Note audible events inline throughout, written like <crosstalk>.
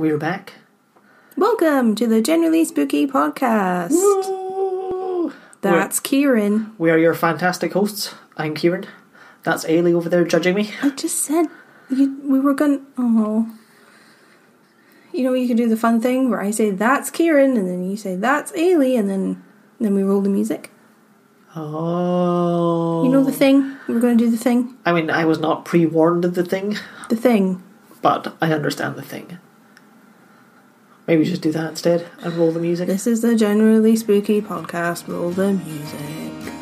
We're back. Welcome to the Generally Spooky Podcast. Woo! That's Kieran. We are your fantastic hosts. I'm Kieran. That's Eilidh over there judging me. I just said you, we were going. to Oh, you know you can do the fun thing where I say that's Kieran, and then you say that's Eilidh, and then then we roll the music. Oh. You know the thing. We're going to do the thing. I mean, I was not pre warned of the thing, The thing. but I understand the thing. Maybe just do that instead and roll the music. This is the Generally Spooky Podcast. Roll the music.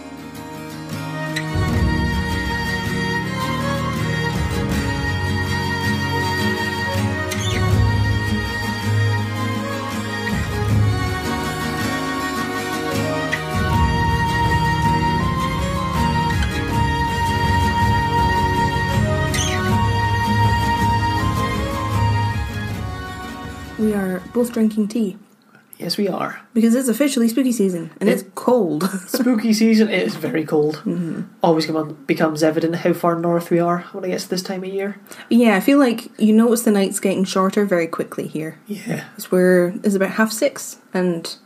Both drinking tea Yes, we are. because it's officially spooky season and it's cold. <laughs> Spooky season is very cold. Mm-hmm. Always come on, becomes evident how far north we are when it gets to this time of year. yeah, I feel like you notice the nights getting shorter very quickly here. Yeah. It's where it's about half six and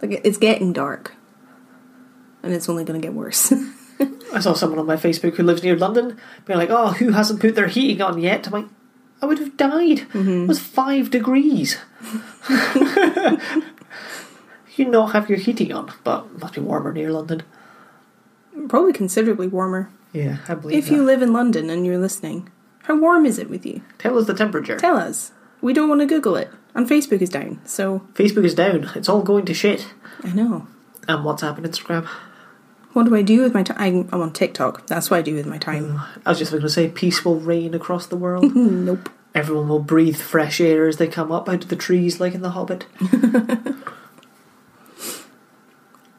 like it's getting dark, and it's only going to get worse. <laughs> I saw someone on my Facebook who lives near London being like, oh, who hasn't put their heating on yet? I'm like, I would have died. Mm-hmm. It was five degrees. <laughs> you not have your heating on, but it must be warmer near London. Probably considerably warmer. Yeah, I believe If that. you live in London and you're listening, how warm is it with you? Tell us the temperature. Tell us. We don't want to Google it. And Facebook is down, so Facebook is down. It's all going to shit. I know. And WhatsApp and Instagram. What do I do with my time? I'm on TikTok. That's what I do with my time. Mm, I was just going to say, peace will reign across the world. <laughs> nope. Everyone will breathe fresh air as they come up out of the trees, like in The Hobbit. <laughs>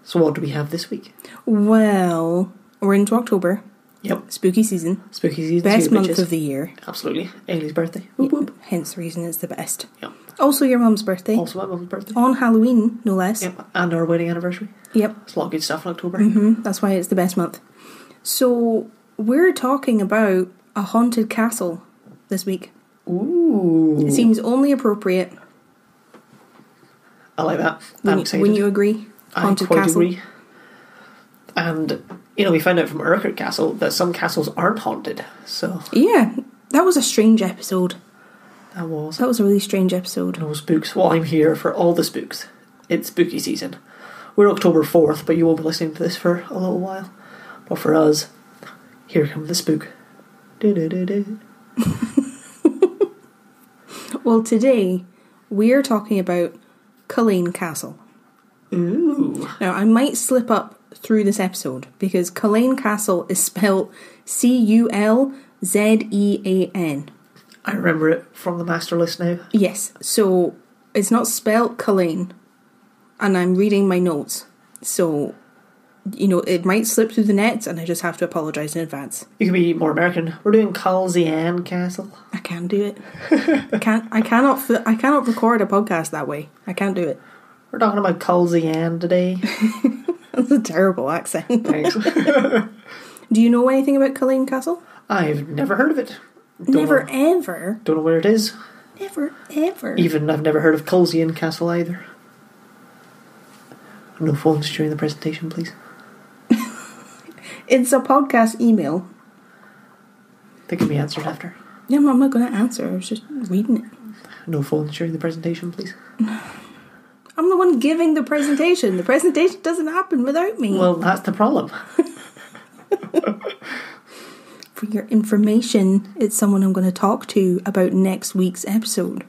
so, what do we have this week? Well, we're into October, Yep, spooky season, spooky season. best month bitches. of the year. Absolutely. Eilidh's birthday. Whoop, whoop. Hence the reason it's the best. Yep. Also, your mum's birthday. Also my mum's birthday. On Halloween, no less. Yep. And our wedding anniversary. Yep. It's a lot of good stuff in October. hmm That's why it's the best month. So, we're talking about a haunted castle this week. Ooh. It seems only appropriate I like that. when, I'm you, when you agree. I Haunted quite castle. agree. And, you know, we found out from Urquhart Castle that some castles aren't haunted. So, Yeah, that was a strange episode. that was. That was a really strange episode. No spooks. Well, I'm here for all the spooks. It's spooky season. We're October 4th, but you won't be listening to this for a little while. But for us, here comes the spook. Do-do-do-do. <laughs> Well, today we're talking about Culzean Castle. Ooh. Now, I might slip up through this episode because Culzean Castle is spelled C U L Z E A N. I remember it from the master list now. Yes, so it's not spelled Culzean, and I'm reading my notes. So, you know, it might slip through the nets, and I just have to apologise in advance. You can be more American. We're doing Calzian Castle. I can't do it. I can't. I cannot. I cannot record a podcast that way. I can't do it. We're talking about Calzian today. <laughs> That's a terrible accent. Thanks. <laughs> Do you know anything about Culzean Castle? I've never heard of it. Don't Never, Know, ever, don't know where it is. never, ever. Even I've never heard of Calzian Castle either. No phones during the presentation, please. It's a podcast email. They can be answered after. Yeah, I'm not going to answer. I was just reading it. No phones during the presentation, please. <sighs> I'm the one giving the presentation. The presentation doesn't happen without me. Well, that's the problem. <laughs> <laughs> For your information, it's someone I'm going to talk to about next week's episode.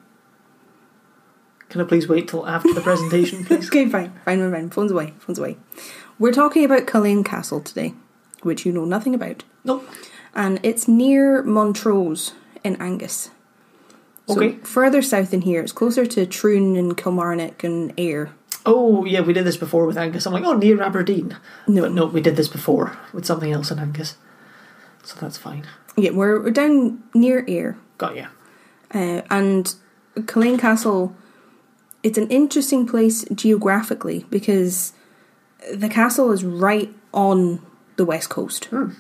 Can I please wait till after the presentation, <laughs> please? Okay, fine, fine, fine, fine. Phone's away, phone's away. We're talking about Culzean Castle today, which you know nothing about. Nope. And it's near Montrose in Angus. So Okay. further south in here, it's closer to Troon and Kilmarnock and Ayr. Oh, yeah, we did this before with Angus. I'm like, oh, near Aberdeen. No. But no, we did this before with something else in Angus. So that's fine. Yeah, we're, we're down near Ayr. Got you. Uh, and Culzean Castle, it's an interesting place geographically because the castle is right on the west coast. Hmm.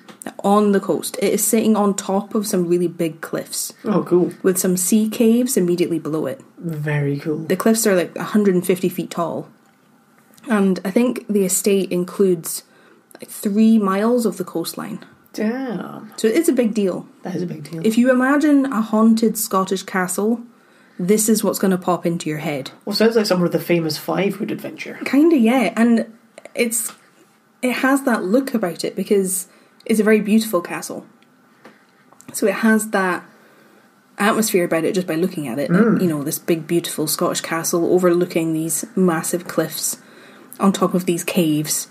On the coast. It is sitting on top of some really big cliffs Oh, cool. with some sea caves immediately below it. Very cool. The cliffs are like 150 feet tall. And I think the estate includes like three miles of the coastline. Damn. So it's a big deal. That is a big deal. If you imagine a haunted Scottish castle, this is what's going to pop into your head. well, sounds like somewhere the famous Five would adventure. Kinda, yeah. And it's it has that look about it because it's a very beautiful castle. So it has that atmosphere about it just by looking at it. You know, this big, beautiful Scottish castle overlooking these massive cliffs on top of these caves.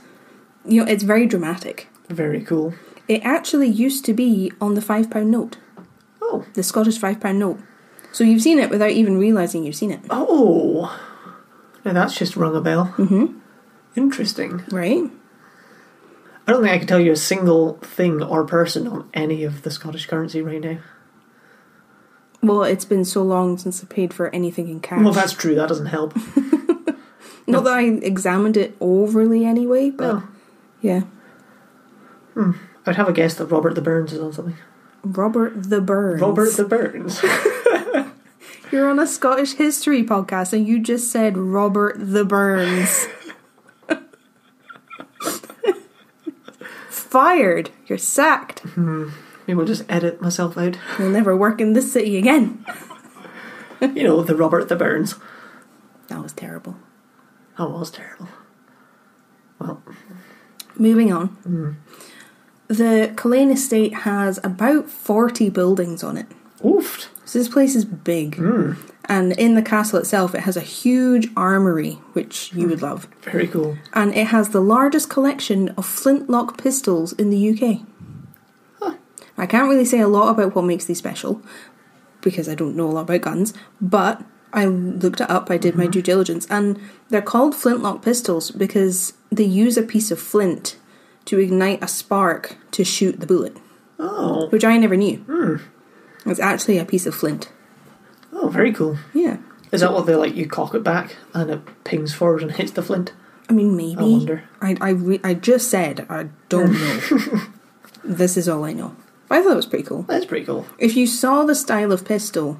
You know, it's very dramatic. Very cool. It actually used to be on the five pound note, Oh. the Scottish five pound note. So you've seen it without even realizing you've seen it, Oh. Now that's just rung a bell. Mm-hmm. Interesting. right? I don't think I can tell you a single thing or person on any of the Scottish currency right now. Well, it's been so long since I paid for anything in cash. Well, that's true. That doesn't help. <laughs> Not that I examined it overly anyway, but No. yeah. Hmm. I'd have a guess that Robert the Burns is on something. Robert the Burns. Robert the Burns. <laughs> You're on a Scottish history podcast and you just said Robert the Burns. <laughs> Fired. You're sacked. Mm-hmm. Maybe we'll just edit myself out. You'll never work in this city again. <laughs> You know, the Robert the Burns. That was terrible. That was terrible. Well, Moving on. Mm-hmm. The Culzean estate has about 40 buildings on it. oofed. So this place is big. Mm. And in the castle itself, it has a huge armory, which you would love. Very cool. And it has the largest collection of flintlock pistols in the UK. I can't really say a lot about what makes these special because I don't know a lot about guns, but I looked it up, I did my mm-hmm. due diligence, and they're called flintlock pistols because they use a piece of flint to ignite a spark to shoot the bullet, Oh, which I never knew. Hmm. It's actually a piece of flint. Oh, very cool. Yeah. Is that what they like? You cock it back and it pings forward and hits the flint. I mean, maybe. I wonder. I I, re- I just said I don't know. <laughs> this is all I know. I thought it was pretty cool. That's pretty cool. If you saw the style of pistol,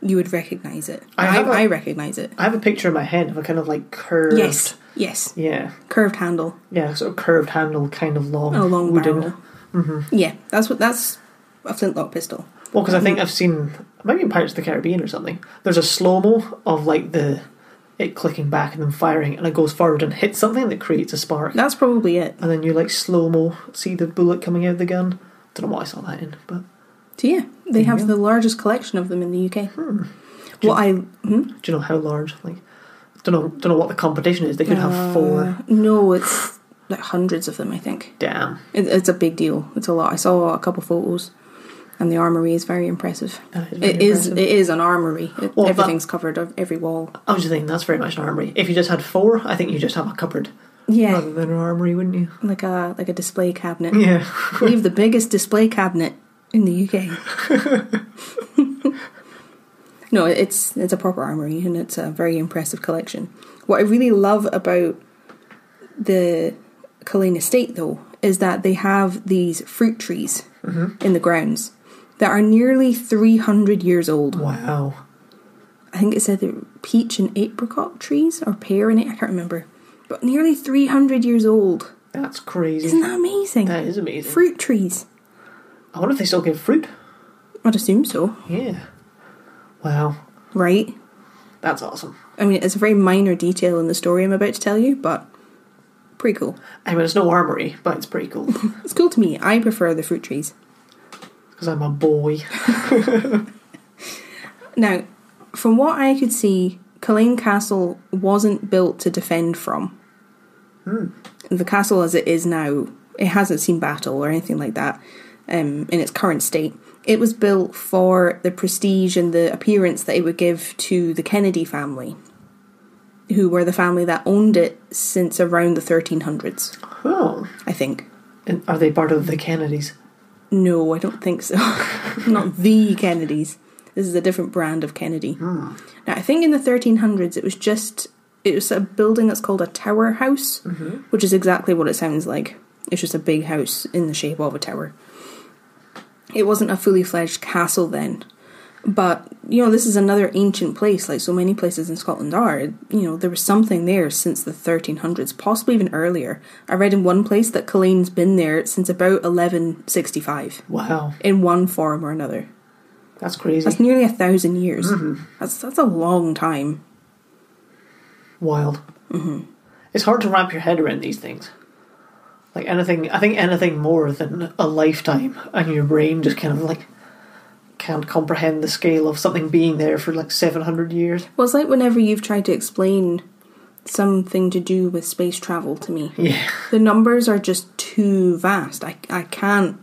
you would recognize it. I I, a- I recognize it. I have a picture in my head of a kind of like curved. Yes, yes. Yeah, Curved handle, yeah, sort of curved handle, kind of long, a long wooden. barrel. Mm-hmm. Yeah, that's what that's a flintlock pistol. Well, because I mm. think I've seen maybe in Pirates of the Caribbean or something. There's a slow mo of like the it clicking back and then firing, and it goes forward and hits something that creates a spark, That's probably it. and then you like slow mo see the bullet coming out of the gun. Don't know what I saw that in, but So yeah, they have the largest collection of them in the UK. What I hmm? do you know how large? Like, don't know, don't know what the competition is. They could have four. Uh, No, it's like hundreds of them. I think Damn, it, it's a big deal. It's a lot. I saw a couple photos, and the armory is very impressive. Oh, that is very It is. impressive. It is an armory. It, Well, that- everything's covered of every wall. I was just thinking that's very much an armory. If you just had four, I think you just have a cupboard Yeah, rather than an armory, wouldn't you? like a like a display cabinet. Yeah. <laughs> We have the biggest display cabinet in the UK. <laughs> no, it's it's a proper armory and it's a very impressive collection. What I really love about the Culzean estate though is that they have these fruit trees mm-hmm. in the grounds that are nearly 300 years old. Wow. I think it said were peach and apricot trees or pear and I can't remember. But nearly 300 years old. That's crazy. Isn't that amazing? That is amazing. Fruit trees. I wonder if they still give fruit. I'd assume so, Yeah. Wow. right? That's awesome. I mean, it's a very minor detail in the story I'm about to tell you, but pretty cool. I mean, it's no armory, but it's pretty cool. <laughs> It's cool to me. I prefer the fruit trees. Because I'm a boy. <laughs> Now, from what I could see, Culzean Castle wasn't built to defend from. The castle as it is now, it hasn't seen battle or anything like that um, in its current state. It was built for the prestige and the appearance that it would give to the Kennedy family, who were the family that owned it since around the 1300s, Oh. I think. And are they part of the Kennedys? No, I don't think so. <laughs> Not the Kennedys. This is a different brand of Kennedy. Hmm. Now, I think in the 1300s it was just it was a building that's called a tower house, mm-hmm. which is exactly what it sounds like. It's just a big house in the shape of a tower. It wasn't a fully fledged castle then, but you know this is another ancient place, like so many places in Scotland are. You know there was something there since the 1300s, possibly even earlier. I read in one place that Culzean's been there since about 1165, Wow, in one form or another. that's crazy. That's nearly a thousand years. That's that's a long time. Wild. Mm-hmm. It's hard to wrap your head around these things. Like anything, I think anything more than a lifetime, and your brain just kind of like can't comprehend the scale of something being there for like seven hundred years. Well, it's like whenever you've tried to explain something to do with space travel to me. Yeah, The numbers are just too vast. I, I can't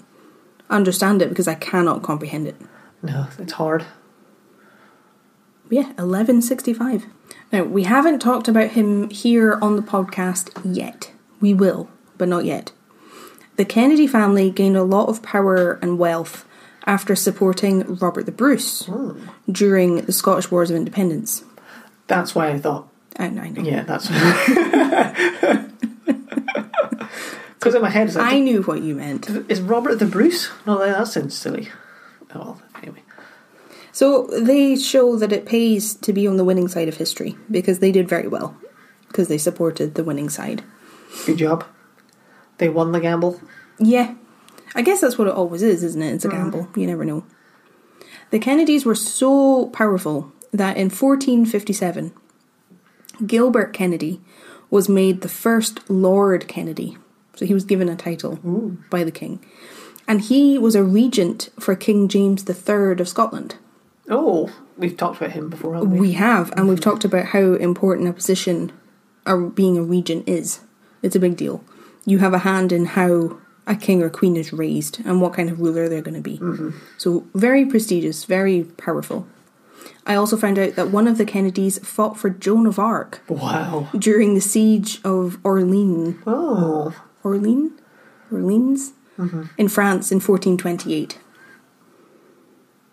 understand it because I cannot comprehend it. no, it's hard. Yeah, 1165. Now, we haven't talked about him here on the podcast yet. We will, but not yet. The Kennedy family gained a lot of power and wealth after supporting Robert the Bruce during the Scottish Wars of Independence. That's why I thought, I, I know. yeah, that's because <laughs> in my head like, I knew what you meant. is Robert the Bruce? No, that sounds silly. Oh, well, anyway. So they show that it pays to be on the winning side of history because they did very well because they supported the winning side. Good job. They won the gamble. Yeah, I guess that's what it always is, isn't it? It's a mm. gamble. You never know. The Kennedys were so powerful that in 1457, Gilbert Kennedy was made the first Lord Kennedy. So he was given a title by the king. And he was a regent for King James III of Scotland. Oh, we've talked about him before, haven't we? We have, and we've mm-hmm. talked about how important a position a, being a regent is. It's a big deal. You have a hand in how a king or queen is raised and what kind of ruler they're going to be. Mm-hmm. So, very prestigious, very powerful. I also found out that one of the Kennedys fought for Joan of Arc Wow. during the siege of Orleans. Oh, Orleans? Orleans? Mm-hmm. In France in 1428.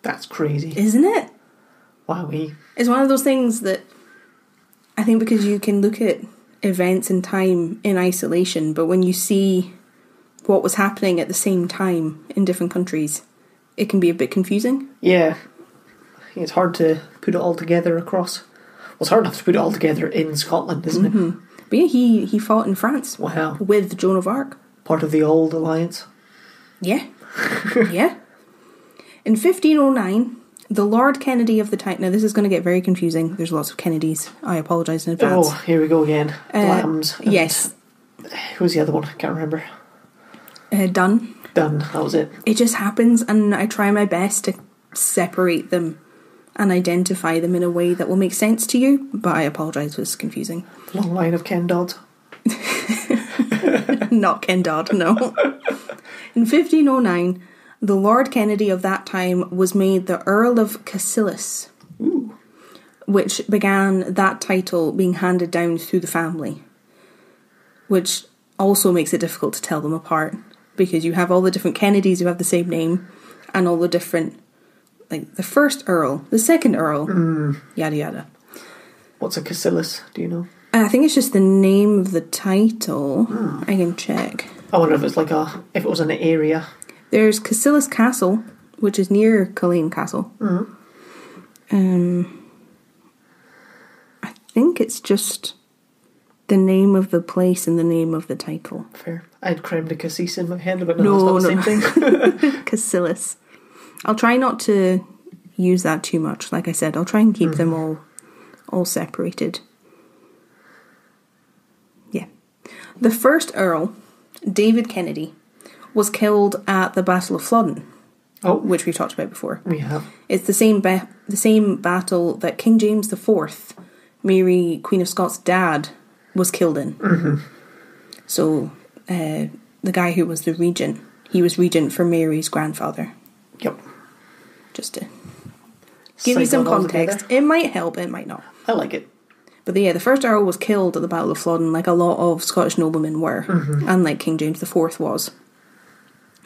that's crazy. Isn't it? Wowee. It's one of those things that I think because you can look at events in time in isolation, but when you see what was happening at the same time in different countries, it can be a bit confusing. Yeah. It's hard to put it all together across. Well, it's hard enough to put it all together in Scotland, isn't it? But yeah, he, he fought in France Wow. with Joan of Arc. Part of the old alliance. Yeah. <laughs> yeah. In 1509, the Lord Kennedy of the time. Now, this is going to get very confusing. There's lots of Kennedys. I apologise in advance. Oh, here we go again. Uh, Lambs. yes. Who's the other one? I can't remember. Uh, done. Done. That was it. it just happens and I try my best to separate them and identify them in a way that will make sense to you, but I apologise it's confusing. Long line of Ken Dodds. <laughs> Not Ken Dodd, no. In 1509, the Lord Kennedy of that time was made the Earl of Cassilis, which began that title being handed down through the family, which also makes it difficult to tell them apart because you have all the different Kennedys who have the same name and all the different, like the first Earl, the second Earl, mm. yada yada. What's a Cassilis? Do you know? Uh, I think it's just the name of the title. Hmm. I can check. I wonder if it's like a if it was an area. There's Cassilis Castle, which is near Culzean Castle. Hmm. Um, I think it's just the name of the place and the name of the title. Fair. I had creme de cassis in my head, but no, No, it's not the no. same thing. <laughs> <laughs> Cassilis. I'll try not to use that too much. Like I said, I'll try and keep hmm. them all all separated. Yeah. The first Earl, David Kennedy, was killed at the Battle of Flodden, oh, which we've talked about before. we have. It's the same ba- the same battle that King James IV, Mary Queen of Scots' dad, was killed in. Mm-hmm. So uh, the guy who was the regent, he was regent for Mary's grandfather. Yep. Just to give you some context, it might help, it might not. I like it. But yeah, the first Earl was killed at the Battle of Flodden, like a lot of Scottish noblemen were, mm-hmm. and like King James IV was.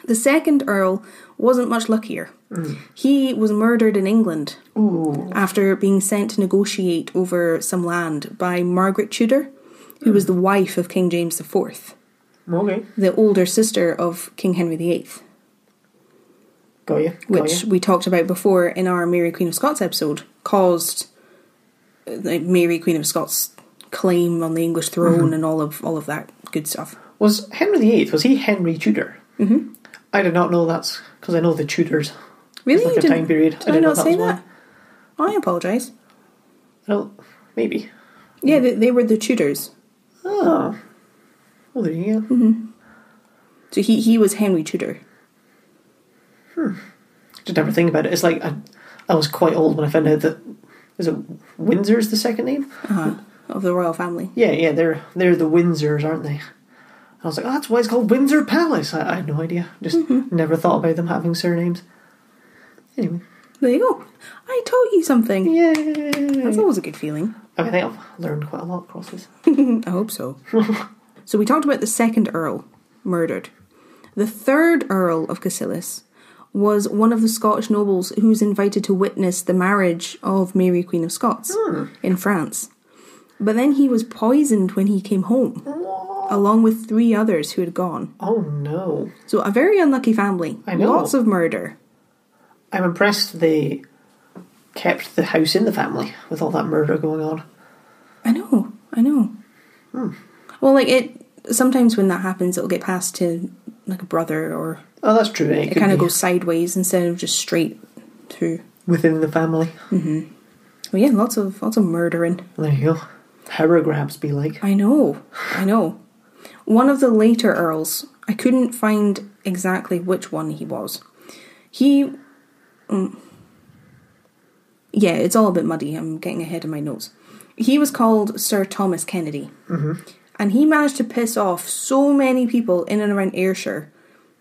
The second Earl wasn't much luckier. Mm. He was murdered in England Ooh. after being sent to negotiate over some land by Margaret Tudor, who was the wife of King James IV. Okay. the older sister of King Henry VIII, Got you. Got which you. we talked about before in our Mary Queen of Scots episode, caused uh, Mary Queen of Scots claim on the English throne Mm-hmm. and all of all of that good stuff. Was Henry VIII, was he Henry Tudor? Mm-hmm. I did not know that's because I know the Tudors. Really, It's like a time period. Did I, know not say that? I apologise. Well, maybe. Yeah, they, they were the Tudors. Oh. Well, there you go. Mm-hmm. So he he was Henry Tudor. Hmm. Just never think about it. It's like I, I was quite old when I found out that is it Windsor's the second name? uh, of the royal family. Yeah, yeah, they're they're the Windsors, aren't they? I was like, oh, that's why it's called Windsor Palace. I, I had no idea. Just Mm-hmm. never thought about them having surnames. Anyway, There you go. I taught you something. Yeah, That's always a good feeling. I think I've learned quite a lot across this. <laughs> I hope so. so we talked about the second Earl murdered. The third Earl of Cassilis was one of the Scottish nobles who was invited to witness the marriage of Mary Queen of Scots hmm. in France. But then he was poisoned when he came home, along with three others who had gone. Oh no! So a very unlucky family. I know. Lots of murder. I'm impressed they kept the house in the family with all that murder going on. I know, I know. Well, like it. Sometimes when that happens, it'll get passed to like a brother, or Oh, that's true. eh? it kind of goes sideways instead of just straight through. within the family. Well, yeah, lots of lots of murdering. There you go. Power grabs be like. I know, I know. One of the later earls, I couldn't find exactly which one he was. He, mm, yeah, it's all a bit muddy. I'm getting ahead of my notes. He was called Sir Thomas Kennedy, mm-hmm. and he managed to piss off so many people in and around Ayrshire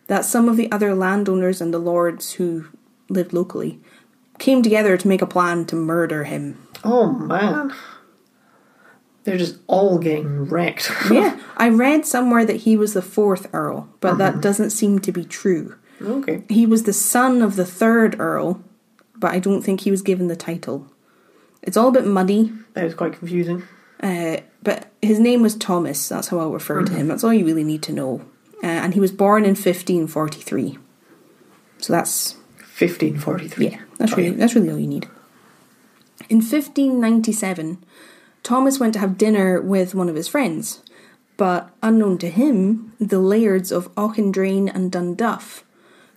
that some of the other landowners and the lords who lived locally came together to make a plan to murder him. Oh man. They're just all getting wrecked. <laughs> yeah, I read somewhere that he was the fourth Earl, but that mm-hmm. doesn't seem to be true. okay. He was the son of the third Earl, but I don't think he was given the title. It's all a bit muddy, That is quite confusing. uh, but his name was Thomas. That's how I'll refer to him. That's all you really need to know. Uh, and he was born in 1543. So that's 1543. yeah, that's really that's really all you need. In 1597, Thomas went to have dinner with one of his friends, but unknown to him, the lairds of Auchendrane and Dunduff,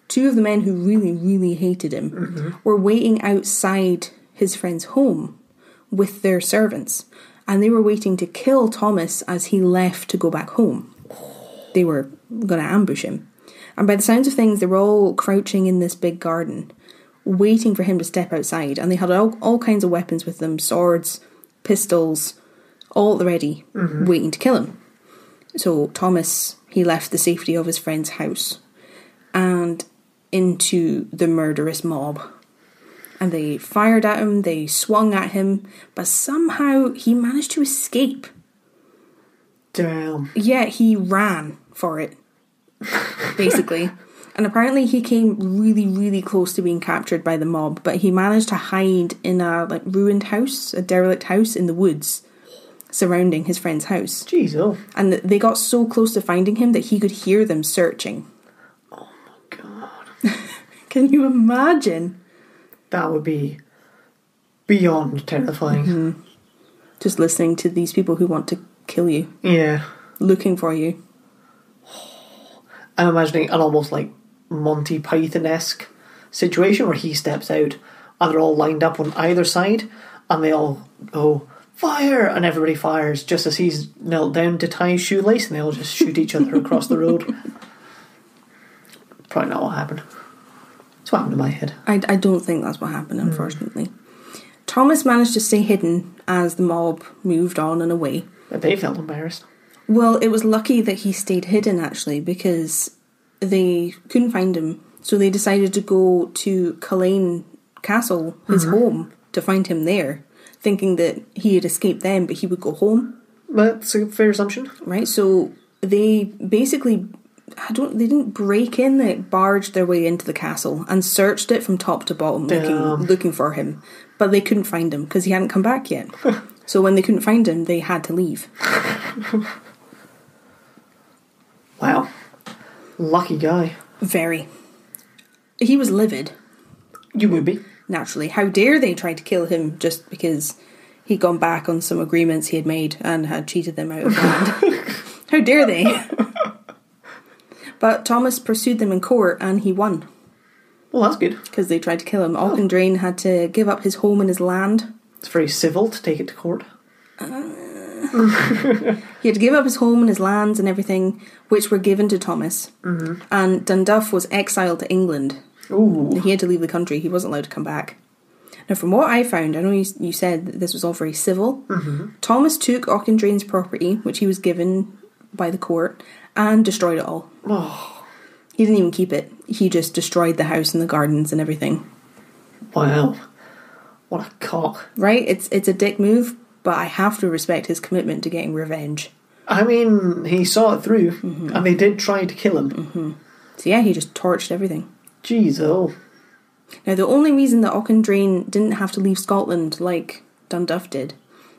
two of the men who really, really hated him, mm-hmm. were waiting outside his friend's home with their servants, and they were waiting to kill Thomas as he left to go back home. They were going to ambush him. And by the sounds of things, they were all crouching in this big garden, waiting for him to step outside. And they had all, all kinds of weapons with them swords, pistols, all at the ready, mm-hmm. waiting to kill him. So Thomas, he left the safety of his friend's house and into the murderous mob. And they fired at him, they swung at him, but somehow he managed to escape. Damn. Yeah, he ran for it, <laughs> basically. and apparently he came really, really close to being captured by the mob, but he managed to hide in a like ruined house, a derelict house in the woods surrounding his friend's house. Jeez, oh. And they got so close to finding him that he could hear them searching. Can you imagine? That would be beyond terrifying. Mm-hmm. Just listening to these people who want to kill you, Yeah. looking for you. I'm imagining an almost like Monty Python esque situation where he steps out and they're all lined up on either side and they all go, fire! And everybody fires just as he's knelt down to tie his shoelace and they all just shoot each other across the road. <laughs> Probably not what happened. What happened in my head. I, I don't think that's what happened, unfortunately. Thomas managed to stay hidden as the mob moved on and away. But they felt embarrassed. Well, it was lucky that he stayed hidden actually because they couldn't find him. So they decided to go to Culzean Castle, his mm-hmm. home, to find him there, thinking that he had escaped them, but he would go home, That's a fair assumption. right? So they basically I don't they didn't break in, they barged their way into the castle and searched it from top to bottom Damn. looking looking for him. But they couldn't find him because he hadn't come back yet. <laughs> so when they couldn't find him, they had to leave. Wow. Lucky guy. Very. He was livid, You would be. naturally. How dare they try to kill him just because he'd gone back on some agreements he had made and had cheated them out of land? <laughs> How dare they? But Thomas pursued them in court and he won Well, that's good. because they tried to kill him. Auchendrane had to give up his home and his land. It's very civil to take it to court. <laughs> He had to give up his home and his lands and everything, which were given to Thomas. Mm-hmm. And Dunduff was exiled to England. Ooh. He had to leave the country. He wasn't allowed to come back. Now, from what I found, I know you, you said that this was all very civil. Thomas took Auchendrane's property, which he was given by the court, and destroyed it all. Oh, He didn't even keep it. He just destroyed the house and the gardens and everything. wow. What a cock. Right? It's it's a dick move, but I have to respect his commitment to getting revenge. I mean, he saw it through, mm-hmm. and they did try to kill him. Mm-hmm. So yeah, he just torched everything. Jeez, oh. Now, the only reason that Auchendrane didn't have to leave Scotland like Dunduff did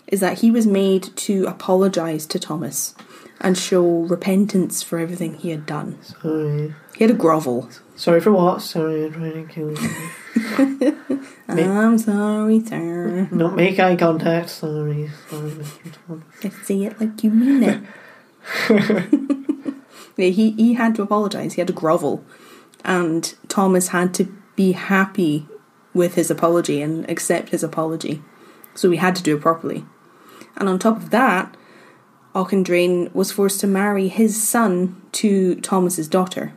is that he was made to apologise to Thomas and show repentance for everything he had done. Sorry. He had a grovel. Sorry for what? Sorry, I'm trying to kill you. <laughs> I'm sorry, sir. Not make eye contact. Sorry. Sorry, Mr. Tom. I say it like you mean it. <laughs> yeah, he, he had to apologise. He had to grovel. And Thomas had to be happy with his apology and accept his apology. So he had to do it properly. And on top of that, Auchendrane was forced to marry his son to Thomas's daughter.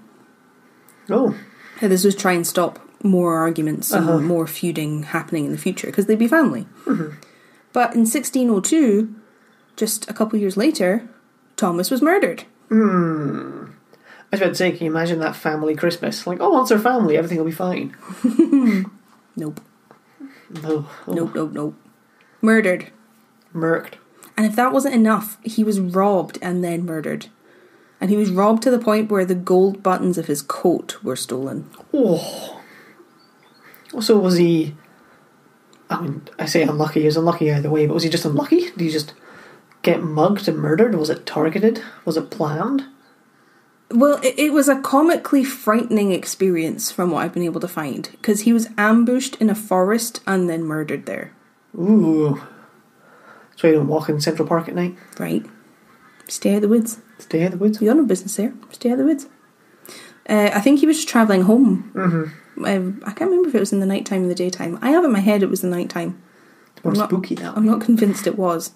Oh, Now, this was try and stop more arguments and uh-huh. more feuding happening in the future because they'd be family. Mm-hmm. But in 1602, just a couple years later, Thomas was murdered. Hmm. I was about to say, can you imagine that family Christmas? Like, oh, once our family, everything will be fine. <laughs> Nope, No. Oh, nope, nope, nope. Murdered. Murked. And if that wasn't enough, he was robbed and then murdered. And he was robbed to the point where the gold buttons of his coat were stolen. Oh. So was he. I mean, I say unlucky, he was unlucky either way, but was he just unlucky? Did he just get mugged and murdered? Was it targeted? Was it planned? Well, it, it was a comically frightening experience from what I've been able to find, because he was ambushed in a forest and then murdered there. Ooh. So you don't walk in Central Park at night? Right? Stay out of the woods. Stay out of the woods? You got no business there. Stay out of the woods. Uh, I think he was just travelling home. Mm-hmm. I, I can't remember if it was in the night time or the daytime. I have in my head it was the night time. More I'm not- spooky now. I'm not convinced it was.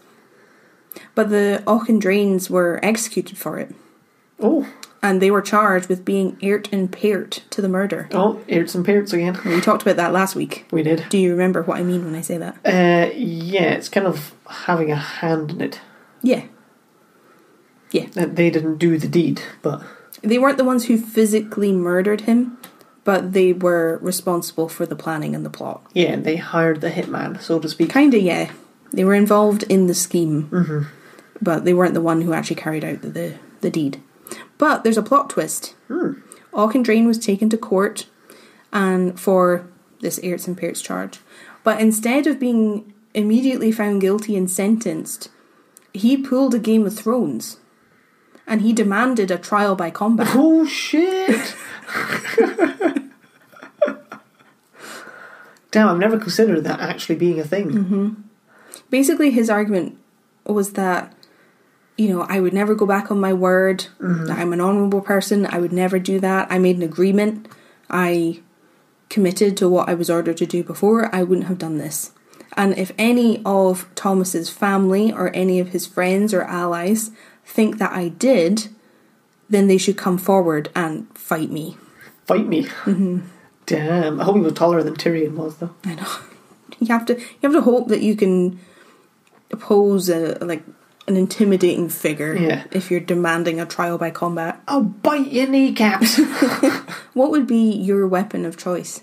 But the Auchendranes were executed for it, Oh. And they were charged with being airt and pairt to the murder. Oh, ears and parrots again. We talked about that last week. We did. Do you remember what I mean when I say that? Uh, yeah, it's kind of having a hand in it. Yeah. Yeah. That They didn't do the deed, but They weren't the ones who physically murdered him, but they were responsible for the planning and the plot. yeah, they hired the hitman, so to speak. Kinda, yeah. They were involved in the scheme, but they weren't the one who actually carried out the, the, the deed. But there's a plot twist. Hmm. Auchendrane was taken to court and for this Airts and Pairts charge. But instead of being immediately found guilty and sentenced, he pulled a Game of Thrones and he demanded a trial by combat. Oh shit! <laughs> Damn, I've never considered that actually being a thing. Mm-hmm. basically his argument was that you know i would never go back on my word mm-hmm. that i'm an honorable person. I would never do that. I made an agreement. I committed to what i was ordered to do before. I wouldn't have done this. And if any of thomas's family or any of his friends or allies think that i did then they should come forward and fight me. Fight me. Mm-hmm. Damn, I hope he was taller than Tyrion was, though. I know. <laughs> You have to you have to hope that you can oppose a like an intimidating figure Yeah. if you're demanding a trial by combat. I'll bite your kneecaps. <laughs> <laughs> What would be your weapon of choice?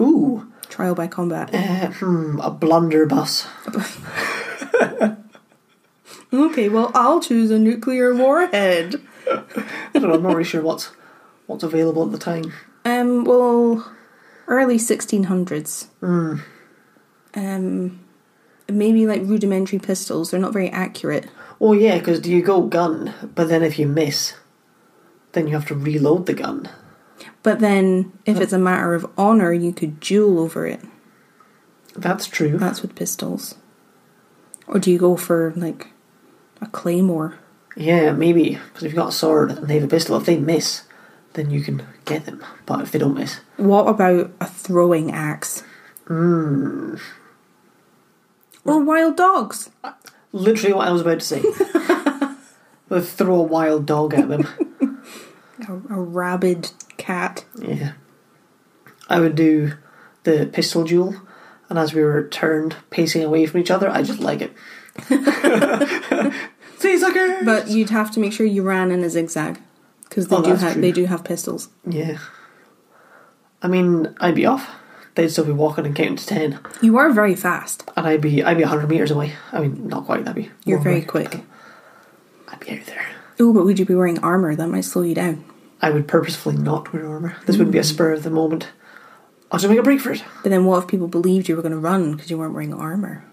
Ooh, Trial by combat. uh, hmm, a blunderbuss. <laughs> Okay, well I'll choose a nuclear warhead. I don't know, I'm not really sure what's what's available at the time. Um well early sixteen hundreds. Um maybe like rudimentary pistols, they're not very accurate. Oh yeah, because do you go gun, but then if you miss, then you have to reload the gun. But then, if it's a matter of honor, you could duel over it. That's true. That's with pistols. Or do you go for like a claymore? Yeah, maybe. Because if you've got a sword and they have a pistol, if they miss, then you can get them. But if they don't miss, What about a throwing axe? Hmm. Or wild dogs? literally what I was about to say. <laughs> Throw a wild dog at them. <laughs> A, a rabid cat? Yeah. I would do the pistol duel, and as we were turned, pacing away from each other, I just like it. <laughs> See, sucker! But you'd have to make sure you ran in a zigzag because they Oh, do that's have true. they do have pistols. Yeah. I mean, I'd be off. They'd still be walking and counting to ten, You are very fast. and I'd be I'd be hundred meters away. I mean, not quite. That'd be. You're very away. quick. I'd be out there. Oh, but would you be wearing armor? That might slow you down. I would purposefully not wear armor. This wouldn't be a mm. spur of the moment. I'll just make a break for it. But then, what if people believed you were going to run because you weren't wearing armor?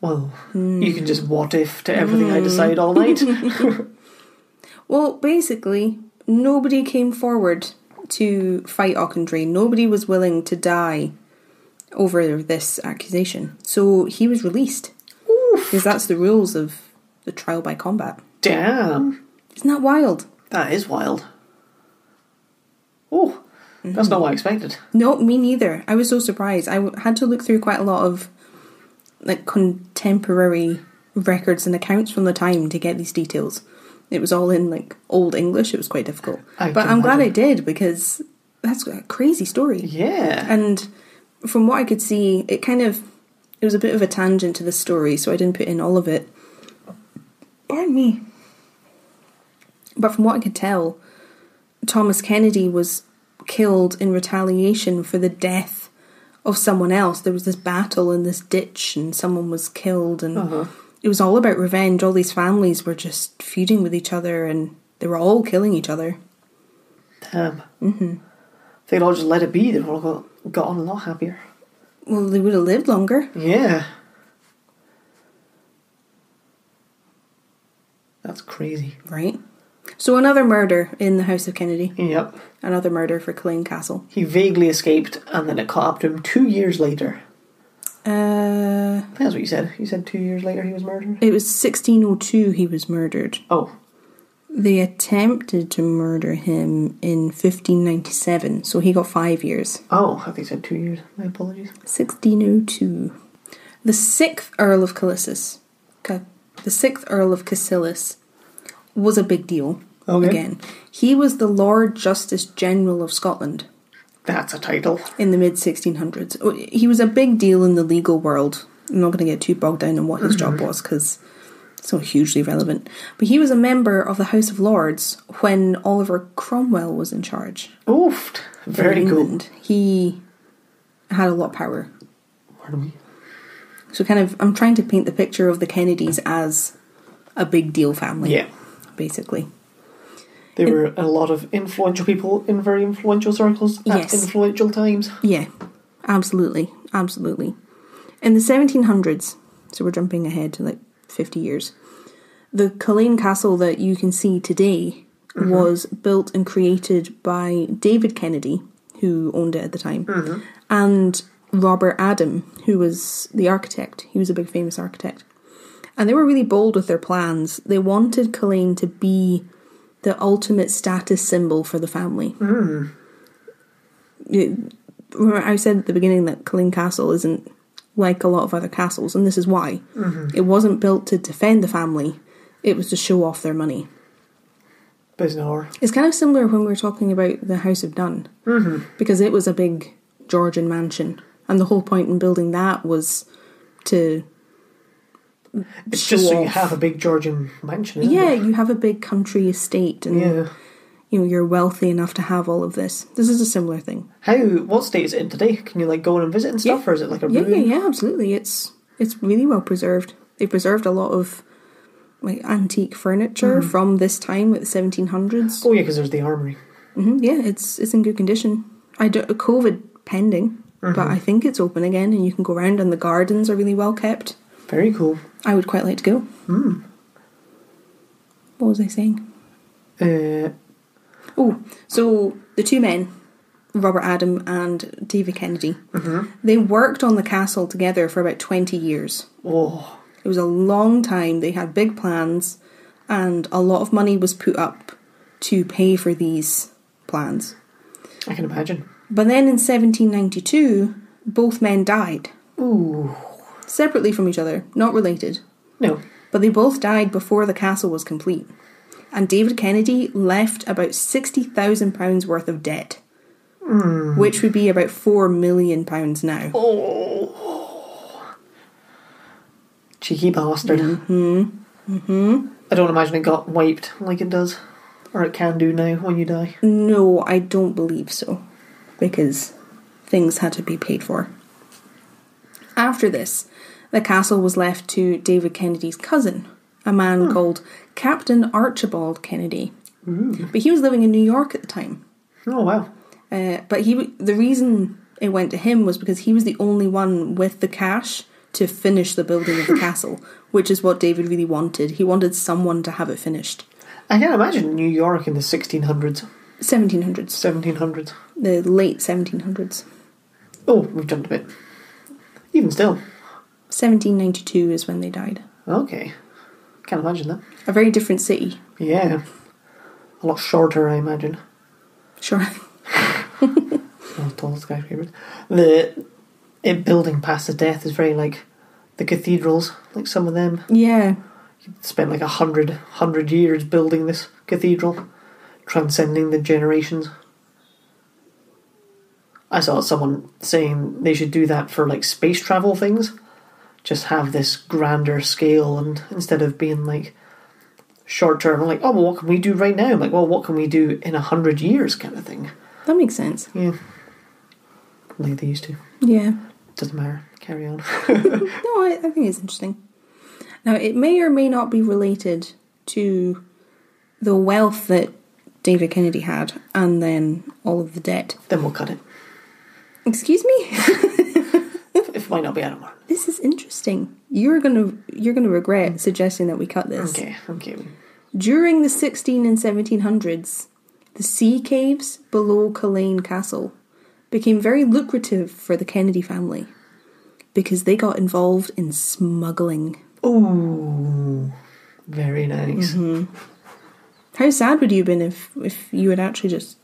Well, you can hmm. just what if to everything I hmm. decide all night. <laughs> Well, basically, nobody came forward to fight Auchendrane. Nobody was willing to die over this accusation. So he was released. Because that's the rules of the trial by combat. Damn, Isn't that wild? that is wild. Oh, that's not what I mm-hmm. expected. No, me neither. I was so surprised. I w- had to look through quite a lot of like contemporary records and accounts from the time to get these details. It was all in like old English. It was quite difficult. I but I'm glad I did because that's a crazy story. Yeah. And from what I could see, it kind of it was a bit of a tangent to the story, so I didn't put in all of it. Pardon me. But from what I could tell, Thomas Kennedy was killed in retaliation for the death of someone else. There was this battle in this ditch, and someone was killed, and Uh-huh. It was all about revenge. All these families were just feuding with each other, and they were all killing each other. Damn. Mm-hmm. If they'd all just let it be, they'd all got, got on a lot happier. Well, they would have lived longer. Yeah. That's crazy. Right. So another murder in the House of Kennedy. Yep. Another murder for Culzean Castle. He vaguely escaped, and then it caught up to him two years later. Uh, I think that's what you said. You said two years later he was murdered? it was 1602 he was murdered. Oh. They attempted to murder him in 1597, so he got five years. Oh, I think you said two years. My apologies. 1602. The sixth Earl of Cassilis, Ca- the sixth Earl of Cassilis, was a big deal. Okay. Again, he was the Lord Justice General of Scotland. That's a title. in the mid 1600s. Oh, He was a big deal in the legal world. I'm not going to get too bogged down in what his job mm-hmm. was because it's not hugely relevant. But he was a member of the House of Lords when Oliver Cromwell was in charge. Oof. Very cool. He had a lot of power. Pardon me. So, kind of, I'm trying to paint the picture of the Kennedys as a big deal family. Yeah. Basically. There were a lot of influential people in very influential circles at Yes. influential times. Yeah, absolutely, absolutely. In the 1700s, so we're jumping ahead to like 50 years, the Culzean Castle that you can see today mm-hmm. was built and created by David Kennedy, who owned it at the time, mm-hmm. and Robert Adam, who was the architect. He was a big famous architect. And they were really bold with their plans. They wanted Culzean to be the ultimate status symbol for the family. It- remember I said at the beginning that Culzean Castle isn't like a lot of other castles, and this is why. It wasn't built to defend the family, it was to show off their money. Bizarre. It's kind of similar when we were talking about the House of Dun, mm-hmm. because it was a big Georgian mansion, and the whole point in building that was to It's just so you have a big Georgian mansion, isn't yeah, it? you have a big country estate, and Yeah. you know you're wealthy enough to have all of this. This is a similar thing. How, what state is it in today? Can you like go in and visit and stuff, Yeah. or is it like a Yeah, yeah, ruin? yeah, absolutely. It's it's really well preserved. They preserved a lot of like antique furniture from this time, like the seventeen hundreds. Oh yeah, because there's the armory. hmm Yeah, it's it's in good condition. I do COVID pending, but I think it's open again, and you can go around, and the gardens are really well kept. Very cool. I would quite like to go. What was I saying? Uh, Oh, so the two men, Robert Adam and David Kennedy, they worked on the castle together for about 20 years. oh, It was a long time. They had big plans, and a lot of money was put up to pay for these plans. I can imagine. But then in 1792, both men died, Ooh, separately from each other, not related. no. But they both died before the castle was complete. And David Kennedy left about £60,000 worth of debt, which would be about £4 million now. Oh, cheeky bastard. Mm-hmm. Mm-hmm. I don't imagine it got wiped like it does, or it can do now when you die. No, I don't believe so, because things had to be paid for. After this, the castle was left to David Kennedy's cousin, a man called Captain Archibald Kennedy. But he was living in New York at the time. Oh wow. Uh, but he, the reason it went to him was because he was the only one with the cash to finish the building of the <laughs> castle, which is what David really wanted. He wanted someone to have it finished. I can't imagine New York in the 1600s, 1700s, 1700s. the late 1700s. Oh, we've jumped a bit. Even still. 1792 is when they died. Okay. Can't imagine that. A very different city. Yeah. A lot shorter, I imagine. Sure. <laughs> <laughs> Oh, tall skyscrapers. The it building past the death is very like the cathedrals, like some of them. Yeah. Spent like a hundred, hundred years building this cathedral, transcending the generations. I saw someone saying they should do that for like space travel things. Just have this grander scale, and instead of being like short term, like, oh, well, what can we do right now? I'm like, well, what can we do in a hundred years, kind of thing. That makes sense. Yeah. Like they used to. Yeah. Doesn't matter. Carry on. <laughs> No, I, I think it's interesting. Now, it may or may not be related to the wealth that David Kennedy had and then all of the debt. then we'll cut it. Excuse me? <laughs> Might not be anymore. this is interesting. You're gonna you're gonna regret suggesting that we cut this. Okay, okay. During the 16 and 1700s, the sea caves below Culzean Castle became very lucrative for the Kennedy family because they got involved in smuggling. Ooh, very nice. Mm-hmm. How sad would you have been if, if you had actually just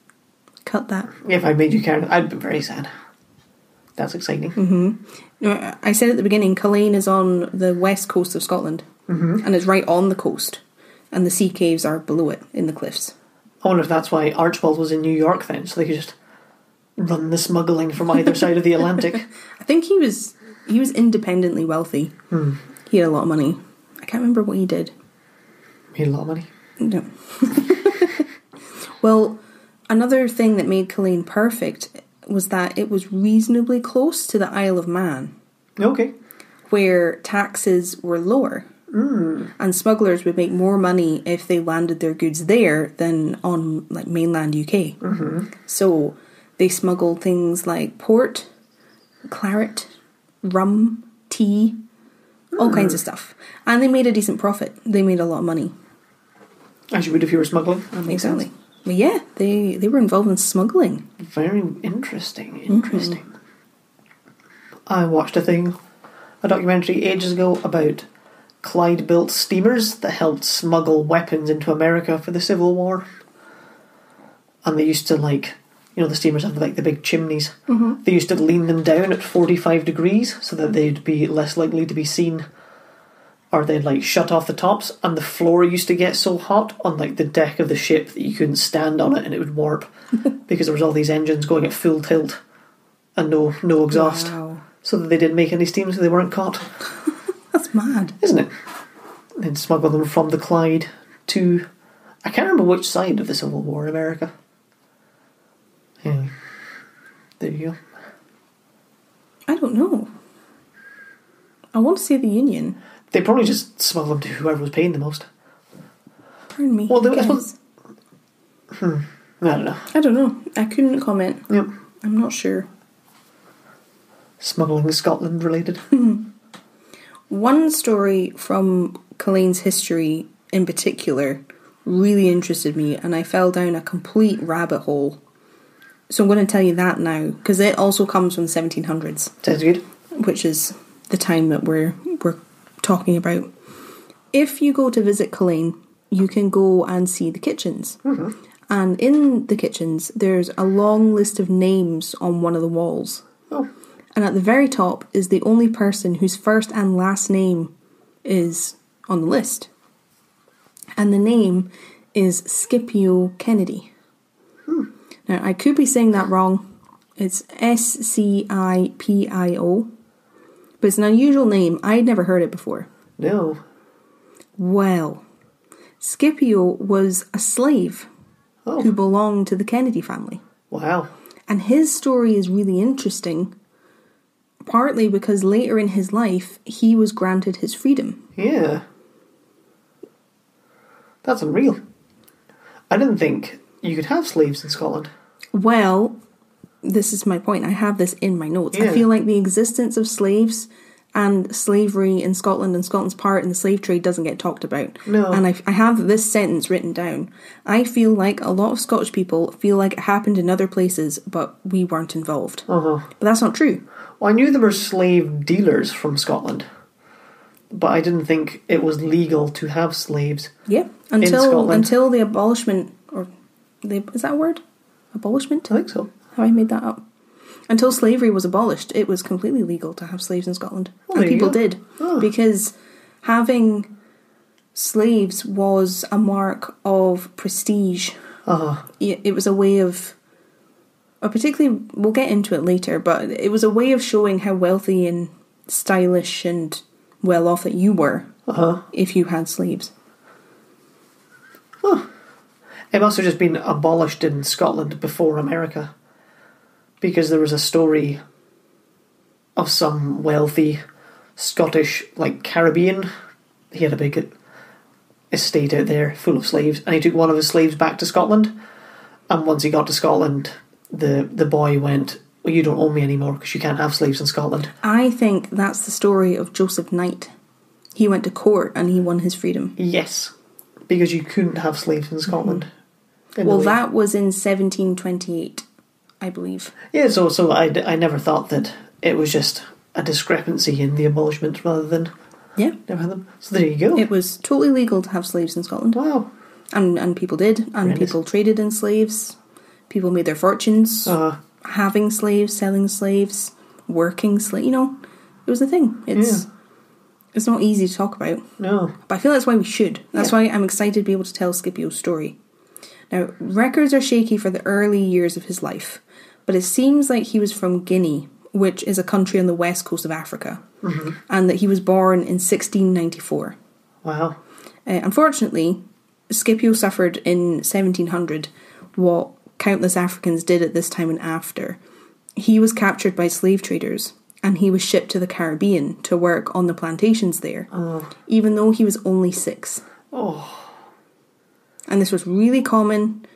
cut that? If I made you carry, I'd be very sad. That's exciting. No, I said at the beginning, Culzean is on the west coast of Scotland mm-hmm. and it's right on the coast, and the sea caves are below it in the cliffs. I wonder if that's why Archibald was in New York then, so they could just run the smuggling from either side of the Atlantic. <laughs> I think he was he was independently wealthy. Hmm. He had a lot of money. I can't remember what he did. He had a lot of money. No. <laughs> well, another thing that made Culzean perfect was that it was reasonably close to the Isle of Man, Okay. where taxes were lower. Mm. And smugglers would make more money if they landed their goods there than on like mainland UK. Mm-hmm. So they smuggled things like port, claret, rum, tea, all mm. kinds of stuff, and they made a decent profit. They made a lot of money. As you would if you were smuggling. Exactly. sense. Yeah, they they were involved in smuggling. Very interesting. Interesting. I watched a thing, a documentary ages ago about Clyde built steamers that helped smuggle weapons into America for the Civil War. And they used to, like, you know, the steamers have like the big chimneys. Mm-hmm. They used to lean them down at 45 degrees so that they'd be less likely to be seen. Or they'd like shut off the tops, and the floor used to get so hot on like the deck of the ship that you couldn't stand on it and it would warp <laughs> because there was all these engines going at full tilt and no no exhaust, Wow. so that they didn't make any steam, so they weren't caught, <laughs> That's mad. isn't it? They'd smuggle them from the Clyde to I can't remember which side of the Civil War in America. Yeah. There you go. I don't know. I want to say the Union. They probably just smuggled them to whoever was paying the most. Pardon me. Well, they- I suppose- hmm, I don't know. I don't know. I couldn't comment. Yep. I'm not sure. Smuggling Scotland related. <laughs> One story from Culzean's history in particular really interested me, and I fell down a complete rabbit hole. So I'm going to tell you that now because it also comes from the 1700s, Sounds good. which is the time that we're we're talking about. If you go to visit Culzean, you can go and see the kitchens. Mm-hmm. And in the kitchens, there's a long list of names on one of the walls. Oh, And at the very top is the only person whose first and last name is on the list. And the name is Scipio Kennedy. Hmm. Now, I could be saying that wrong. It's S C I P I O. But it's an unusual name. I'd never heard it before. no. Well, Scipio was a slave Oh, who belonged to the Kennedy family. wow. And his story is really interesting, partly because later in his life he was granted his freedom. Yeah. That's unreal. I didn't think you could have slaves in Scotland. Well, this is my point. I have this in my notes. I feel like the existence of slaves and slavery in Scotland and Scotland's part in the slave trade doesn't get talked about. No. And I, I have this sentence written down. I feel like a lot of Scottish people feel like it happened in other places, but we weren't involved. Uh huh. But that's not true. Well, I knew there were slave dealers from Scotland, but I didn't think it was legal to have slaves. Yeah, until until the abolishment or the is that a word? Abolishment? I think so. Have I made that up? Until slavery was abolished, it was completely legal to have slaves in Scotland, Oh, and people did Oh. because having slaves was a mark of prestige. Uh huh. It it was a way of, or particularly, we'll get into it later, but it was a way of showing how wealthy and stylish and well off that you were Uh huh. if you had slaves. It must have just been abolished in Scotland before America. Because there was a story of some wealthy Scottish, like Caribbean. He had a big estate out there full of slaves, and he took one of his slaves back to Scotland. And once he got to Scotland, the, the boy went, Well, you don't own me anymore because you can't have slaves in Scotland. I think that's the story of Joseph Knight. He went to court and he won his freedom. Yes, because you couldn't have slaves in Scotland. Mm-hmm. In Well, that was in 1728, I believe. Yeah, so so I, I never thought that it was just a discrepancy in the abolishment rather than Yeah. never had them. So there you go. It was totally legal to have slaves in Scotland. wow. And, and people did. And Horrendous. people traded in slaves. People made their fortunes Uh, having slaves, selling slaves, working slaves. You know, it was a thing. It's it's not easy to talk about. no. But I feel that's why we should. That's Yeah. why I'm excited to be able to tell Scipio's story. Now, records are shaky for the early years of his life, but it seems like he was from Guinea, which is a country on the west coast of Africa, and that he was born in 1694. Wow. Uh, unfortunately, Scipio suffered in 1700 what countless Africans did at this time and after. He was captured by slave traders and he was shipped to the Caribbean to work on the plantations there, even though he was only six. Oh. And this was really common.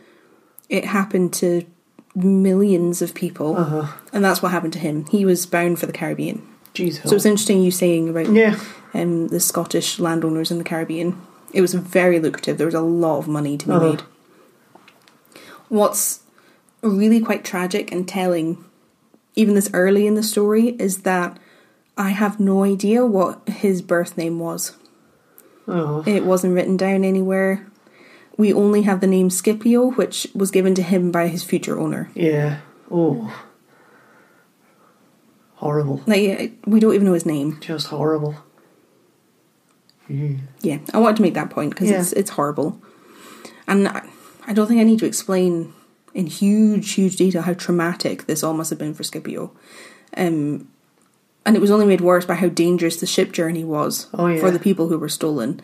It happened to millions of people, Uh-huh. and that's what happened to him. He was bound for the Caribbean. Jeez. So it's interesting you saying about yeah. um, the Scottish landowners in the Caribbean. It was very lucrative. There was a lot of money to be Uh-huh. made. What's really quite tragic and telling, even this early in the story, is that I have no idea what his birth name was. Oh. It wasn't written down anywhere. We only have the name Scipio, which was given to him by his future owner. Yeah. Oh. Horrible. Like we don't even know his name. Just horrible. Mm. Yeah, I wanted to make that point because Yeah. it's it's horrible, and I, I don't think I need to explain in huge huge detail how traumatic this all must have been for Scipio, um, and it was only made worse by how dangerous the ship journey was Oh, yeah. for the people who were stolen.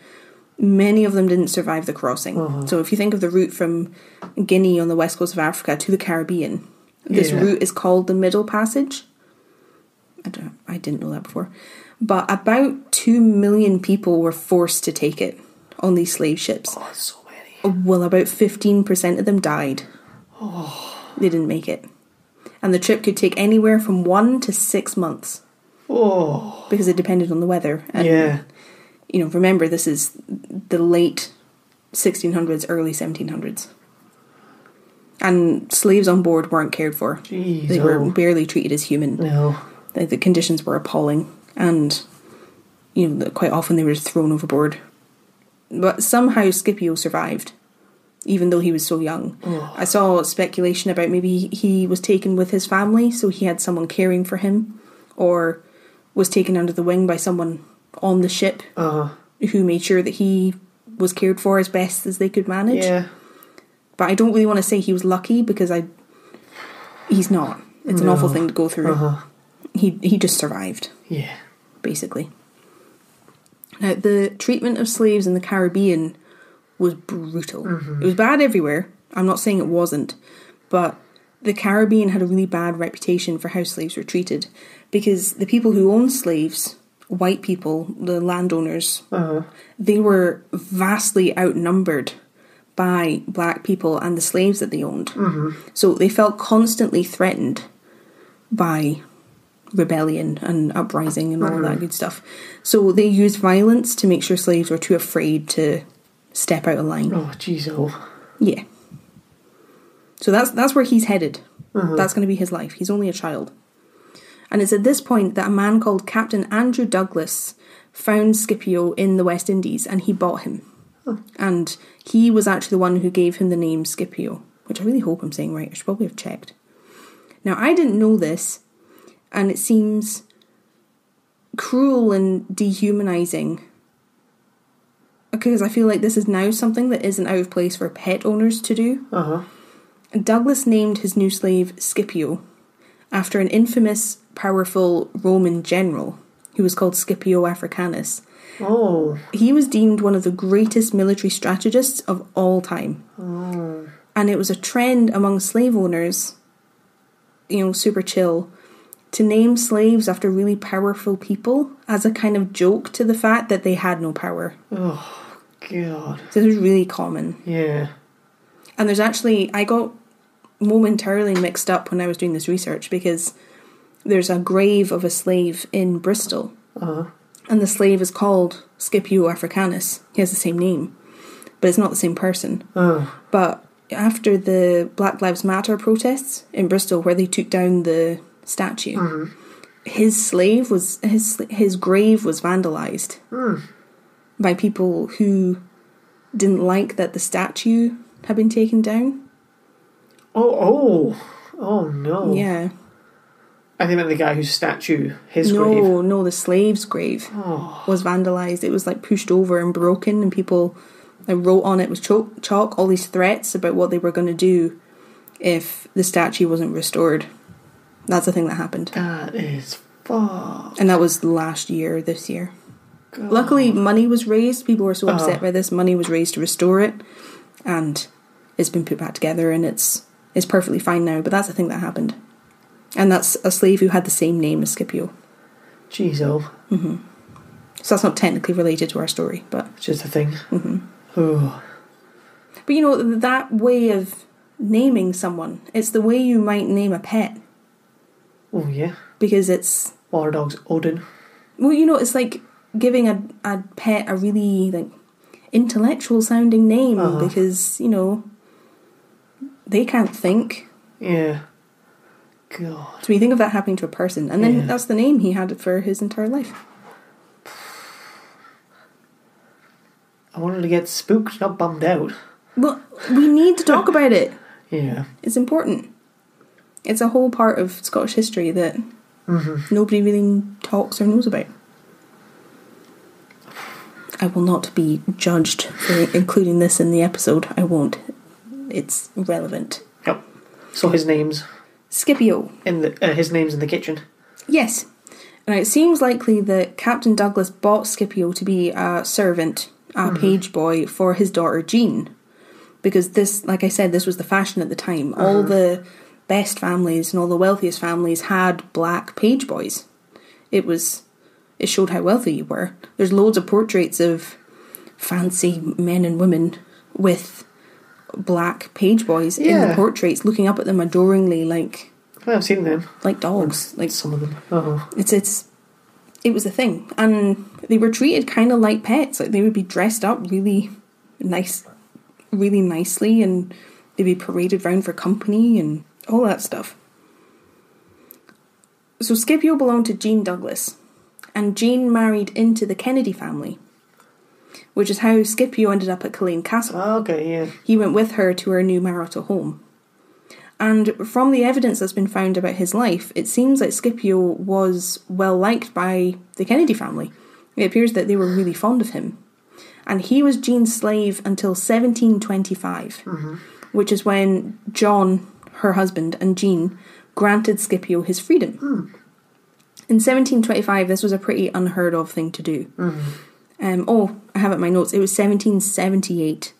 Many of them didn't survive the crossing. Uh-huh. So if you think of the route from Guinea on the west coast of Africa to the Caribbean, this Yeah. route is called the Middle Passage. I don't. I didn't know that before, but about two million people were forced to take it on these slave ships. Oh, so many. Well, about fifteen percent of them died. Oh. They didn't make it, and the trip could take anywhere from one to six months Oh. because it depended on the weather. And yeah. You know, remember this is the late 1600s, early 1700s. And slaves on board weren't cared for. Jeez. They were oh. barely treated as human. No. The, the conditions were appalling, and you know quite often they were just thrown overboard. But somehow Scipio survived, even though he was so young. Oh. I saw speculation about maybe he was taken with his family, so he had someone caring for him, or was taken under the wing by someone on the ship Uh, who made sure that he was cared for as best as they could manage. yeah. But I don't really want to say he was lucky because I he's not. It's an awful thing to go through. Uh-huh. He he just survived, Yeah. basically. Now the treatment of slaves in the Caribbean was brutal. It was bad everywhere. I'm not saying it wasn't, but the Caribbean had a really bad reputation for how slaves were treated because the people who owned slaves, white people, the landowners, Uh-huh. they were vastly outnumbered by black people and the slaves that they owned. Mm-hmm. So they felt constantly threatened by rebellion and uprising and all that mm-hmm. good stuff. So they used violence to make sure slaves were too afraid to step out of line. Oh, jeez. Oh. Yeah. So that's that's where he's headed. Mm-hmm. That's going to be his life. He's only a child. And it's at this point that a man called Captain Andrew Douglas found Scipio in the West Indies and he bought him. And he was actually the one who gave him the name Scipio, which I really hope I'm saying right. I should probably have checked. Now, I didn't know this, and it seems cruel and dehumanizing because I feel like this is now something that isn't out of place for pet owners to do. Uh-huh. Douglas named his new slave Scipio after an infamous, powerful Roman general who was called Scipio Africanus. Oh. He was deemed one of the greatest military strategists of all time. Oh. And it was a trend among slave owners, you know, super chill, to name slaves after really powerful people as a kind of joke to the fact that they had no power. Oh, God. This was really common. Yeah. And there's actually, I got momentarily mixed up when I was doing this research because there's a grave of a slave in Bristol, Uh-huh. and the slave is called Scipio Africanus. He has the same name, but it's not the same person. Oh. But after the Black Lives Matter protests in Bristol, where they took down the statue, mm-hmm. his slave was his his grave was vandalized mm. by people who didn't like that the statue had been taken down. Oh, oh. Oh, no. Yeah. I think meant the guy whose statue, his no, grave. no, no, the slave's grave Oh. was vandalized. It was like pushed over and broken, and people like, wrote on it with chalk, chalk all these threats about what they were going to do if the statue wasn't restored. That's the thing that happened, That is fuck. and that was last year, this year. Luckily, money was raised. People were so Uh-huh. upset by this. Money was raised to restore it, and it's been put back together, and it's it's perfectly fine now. But that's the thing that happened, and that's a slave who had the same name as Scipio. Jeez, oh. So that's not technically related to our story, but It's just a thing. Mm-hmm. Oh. but you know that way of naming someone, it's the way you might name a pet Oh, yeah. because it's Water dog's Odin. well, you know, it's like giving a a pet a really like intellectual sounding name Uh-huh. because you know they can't think. Yeah. God. So you think of that happening to a person, and then Yeah. that's the name he had for his entire life. I wanted to get spooked, not bummed out. Well, we need to talk about it. <laughs> Yeah. It's important. It's a whole part of Scottish history that mm-hmm. nobody really talks or knows about. I will not be judged for including this in the episode. I won't. It's relevant. Yep. So his name's Scipio. in the uh, his name's in the kitchen. Yes. Now, it seems likely that Captain Douglas bought Scipio to be a servant, a hmm. page boy for his daughter Jean. Because this, like I said, this was the fashion at the time. All uh-huh. the best families and all the wealthiest families had black page boys. It was, it showed how wealthy you were. There's loads of portraits of fancy men and women with black page boys in the Yeah. portraits, looking up at them adoringly, like Well, I've seen them. like dogs, like Some of them. Oh. it's it's it was a thing and they were treated kind of like pets like they would be dressed up really nice really nicely and they'd be paraded round for company and all that stuff. So Scipio belonged to Jean Douglas, and Jean married into the Kennedy family, which is how Scipio ended up at Culzean Castle. Ah, okay, yeah. He went with her to her new marital home. And from the evidence that's been found about his life, it seems like Scipio was well liked by the Kennedy family. It appears that they were really fond of him. And he was Jean's slave until 1725, mm-hmm. which is when John, her husband, and Jean granted Scipio his freedom. Hmm. In 1725, this was a pretty unheard of thing to do. Mm-hmm. Um, oh, I have it in my notes. It was 1778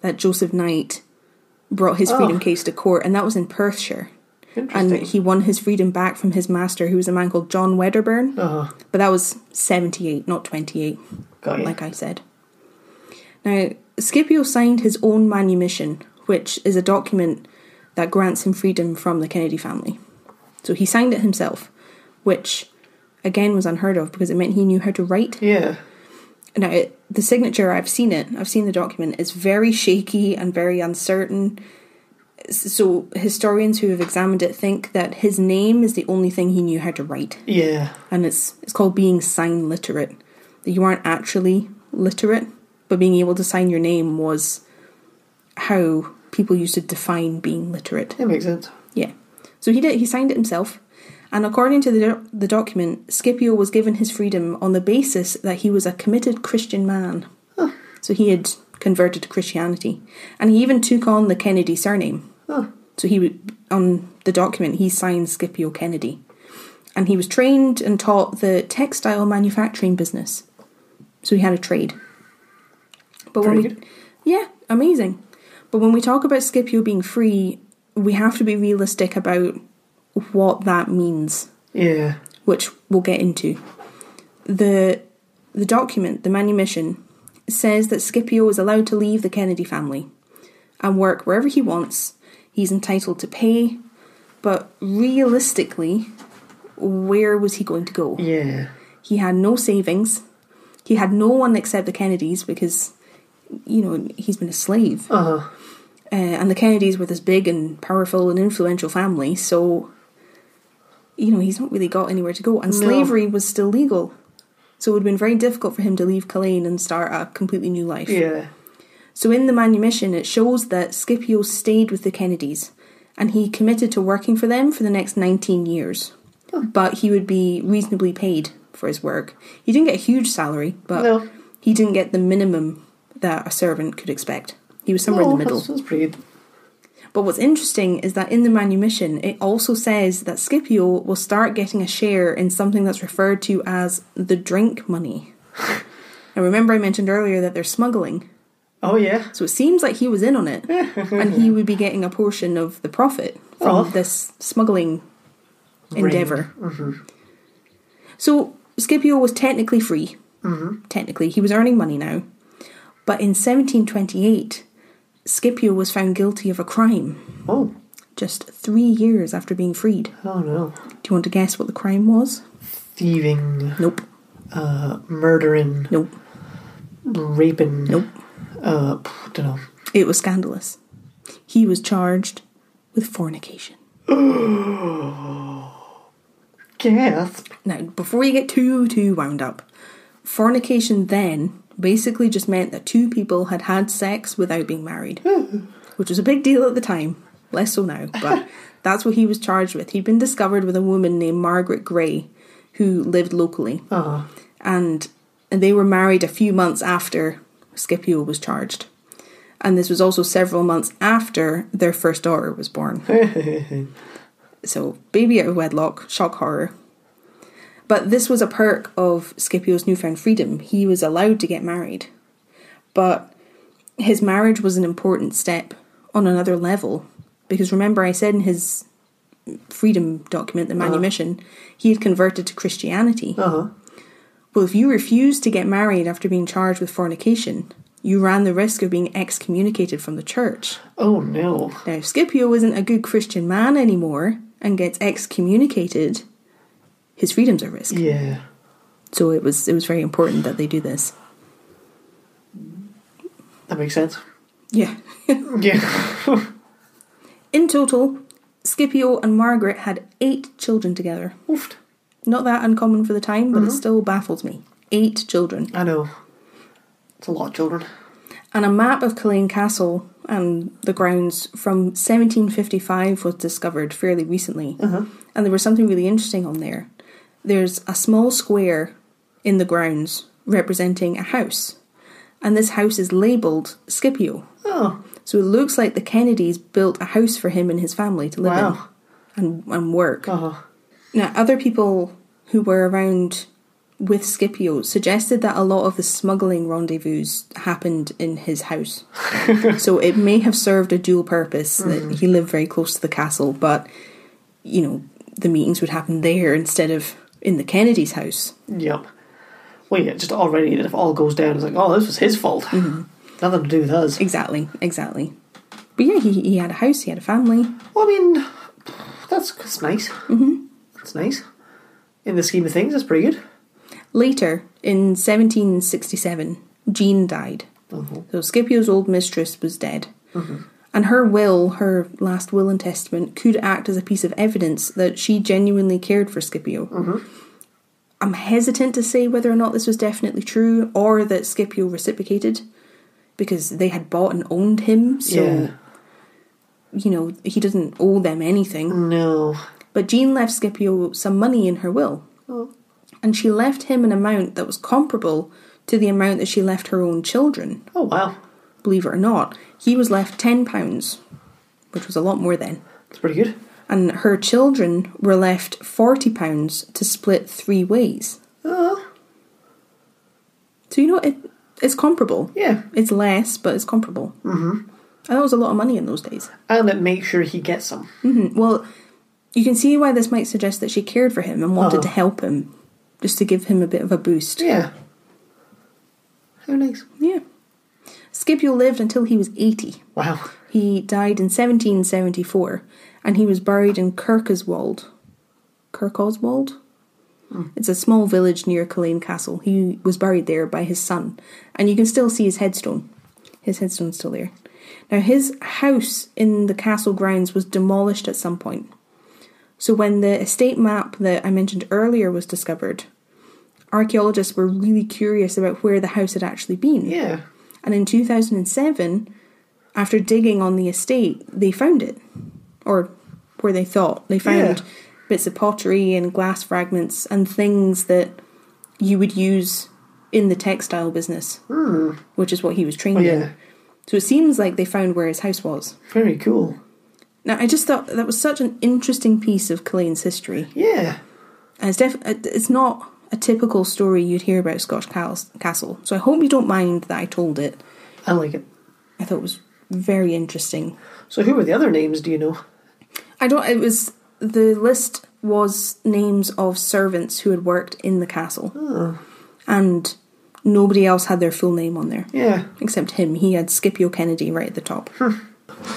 that Joseph Knight brought his freedom Oh. case to court, and that was in Perthshire. And he won his freedom back from his master, who was a man called John Wedderburn. uh-huh. But that was 78, not 28, Got you. like I said. Now, Scipio signed his own manumission, which is a document that grants him freedom from the Kennedy family. So he signed it himself, which again was unheard of because it meant he knew how to write. yeah. Now, it, the signature, I've seen it, I've seen the document, is very shaky and very uncertain. So, historians who have examined it think that his name is the only thing he knew how to write. Yeah. And it's, it's called being sign literate. That you aren't actually literate, but being able to sign your name was how people used to define being literate. That makes sense. Yeah. So he did. He signed it himself, and according to the do- the document, Scipio was given his freedom on the basis that he was a committed Christian man. So he had converted to Christianity, and he even took on the Kennedy surname. Oh. So he would on the document he signed Scipio Kennedy, and he was trained and taught the textile manufacturing business. So he had a trade. But when we, good. yeah, amazing. But when we talk about Scipio being free, we have to be realistic about what that means, Yeah. which we'll get into. The the document, the manumission, says that Scipio is allowed to leave the Kennedy family and work wherever he wants. He's entitled to pay, but realistically, where was he going to go? Yeah. He had no savings. He had no one except the Kennedys because, you know, he's been a slave. Uh huh. Uh, and the Kennedys were this big and powerful and influential family, so, you know, he's not really got anywhere to go. And No. slavery was still legal. So it would have been very difficult for him to leave Culzean and start a completely new life. Yeah. So in the manumission, it shows that Scipio stayed with the Kennedys and he committed to working for them for the next 19 years. Oh. But he would be reasonably paid for his work. He didn't get a huge salary, but No. he didn't get the minimum that a servant could expect. He was somewhere in the middle. That's, that's pretty good. But what's interesting is that in the manumission, it also says that Scipio will start getting a share in something that's referred to as the drink money. <laughs> and remember, I mentioned earlier that they're smuggling. Oh, yeah. So it seems like he was in on it, <laughs> and he would be getting a portion of the profit from Oh. this smuggling endeavor. Mm-hmm. So Scipio was technically free. Mm-hmm. Technically, he was earning money now. But in 1728, Scipio was found guilty of a crime Oh. just three years after being freed. Oh, no. Do you want to guess what the crime was? Thieving, Nope. uh, murdering, Nope. raping. Nope. Uh, don't know. It was scandalous. He was charged with fornication. <gasps> Gasp. Now, before you get too, too wound up, fornication then basically just meant that two people had had sex without being married, which was a big deal at the time, less so now, but <laughs> that's what he was charged with. He'd been discovered with a woman named Margaret Gray who lived locally, and and they were married a few months after Scipio was charged. And this was also several months after their first daughter was born. <laughs> So, baby out of wedlock, shock horror. But this was a perk of Scipio's newfound freedom. He was allowed to get married. But his marriage was an important step on another level. Because remember, I said in his freedom document, the manumission, he had converted to Christianity. Uh huh. Well, if you refused to get married after being charged with fornication, you ran the risk of being excommunicated from the church. Oh, no. Now, Scipio isn't a good Christian man anymore and gets excommunicated, his freedom's at risk. Yeah. So it was it was very important that they do this. That makes sense. Yeah. <laughs> Yeah. <laughs> In total, Scipio and Margaret had eight children together. Oofed. Not that uncommon for the time, but it mm-hmm. still baffles me. Eight children. I know. It's a lot of children. And a map of Culzean Castle and the grounds from 1755 was discovered fairly recently. Uh-huh. And there was something really interesting on there. There's a small square in the grounds representing a house. And this house is labelled Scipio. Oh, So it looks like the Kennedys built a house for him and his family to live wow. in and, and work. Oh, Now, other people who were around with Scipio suggested that a lot of the smuggling rendezvous happened in his house. <laughs> so it may have served a dual purpose that hmm. he lived very close to the castle, but, you know, the meetings would happen there instead of in the Kennedy's house. yep. Well, yeah, just already, if all goes down, it's like, oh, this was his fault. Mm-hmm. Nothing to do with us. Exactly, exactly. But yeah, he, he had a house, he had a family. Well, I mean, that's, that's nice. Mm-hmm. That's nice. In the scheme of things, that's pretty good. Later, in 1767, Jean died. Oh, So Scipio's old mistress was dead. Mm-hmm. And her will, her last will and testament, could act as a piece of evidence that she genuinely cared for Scipio. Mm-hmm. I'm hesitant to say whether or not this was definitely true or that Scipio reciprocated because they had bought and owned him, so, yeah. you know, he doesn't owe them anything. No. But Jean left Scipio some money in her will. Oh. And she left him an amount that was comparable to the amount that she left her own children Oh, wow. Believe it or not, he was left ten pounds, which was a lot more then. That's pretty good. And her children were left forty pounds to split three ways. Oh, So you know it it's comparable. yeah. It's less, but it's comparable. Mm-hmm. And that was a lot of money in those days. And it makes sure he gets some. hmm Well, you can see why this might suggest that she cared for him and wanted Uh-huh. to help him, just to give him a bit of a boost. Yeah. How nice. Yeah. Scipio lived until he was eighty. Wow. He died in 1774 and he was buried in Kirkoswald. Kirkoswald? Hmm. It's a small village near Culzean Castle. He was buried there by his son, and you can still see his headstone. His headstone's still there. Now, his house in the castle grounds was demolished at some point. So, when the estate map that I mentioned earlier was discovered, archaeologists were really curious about where the house had actually been. Yeah. And in 2007, after digging on the estate, they found it. Or where they thought. They found Yeah. bits of pottery and glass fragments and things that you would use in the textile business, hmm. which is what he was oh, trained Oh, yeah. in. So it seems like they found where his house was. Very cool. Now, I just thought that was such an interesting piece of Culzean's history. Yeah. And it's, def- uh, it's not a typical story you'd hear about Scotch Castle. So I hope you don't mind that I told it. I like it. I thought it was very interesting. So, who were the other names, do you know? I don't. It was the list was names of servants who had worked in the castle, and nobody else had their full name on there Yeah. except him. He had Scipio Kennedy right at the top. Hmm.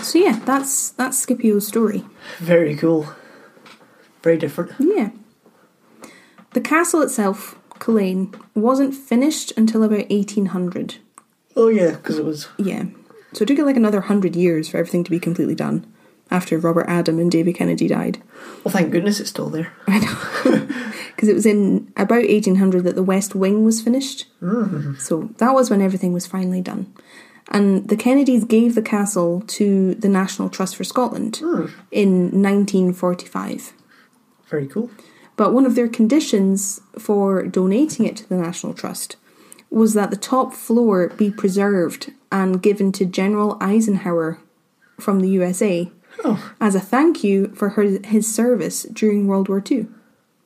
So yeah, that's that's Scipio's story. Very cool. Very different. Yeah. The castle itself, Culzean, wasn't finished until about eighteen hundred. Oh, yeah, because it was. Yeah. So it took it like another hundred years for everything to be completely done after Robert Adam and David Kennedy died. Well, thank goodness it's still there. <laughs> I know. <laughs> Because it was in about 1800 that the West Wing was finished. Mm-hmm. So that was when everything was finally done. And the Kennedys gave the castle to the National Trust for Scotland mm. in 1945. Very cool. But one of their conditions for donating it to the National Trust was that the top floor be preserved and given to General Eisenhower from the USA Oh, as a thank you for her, his service during World War II.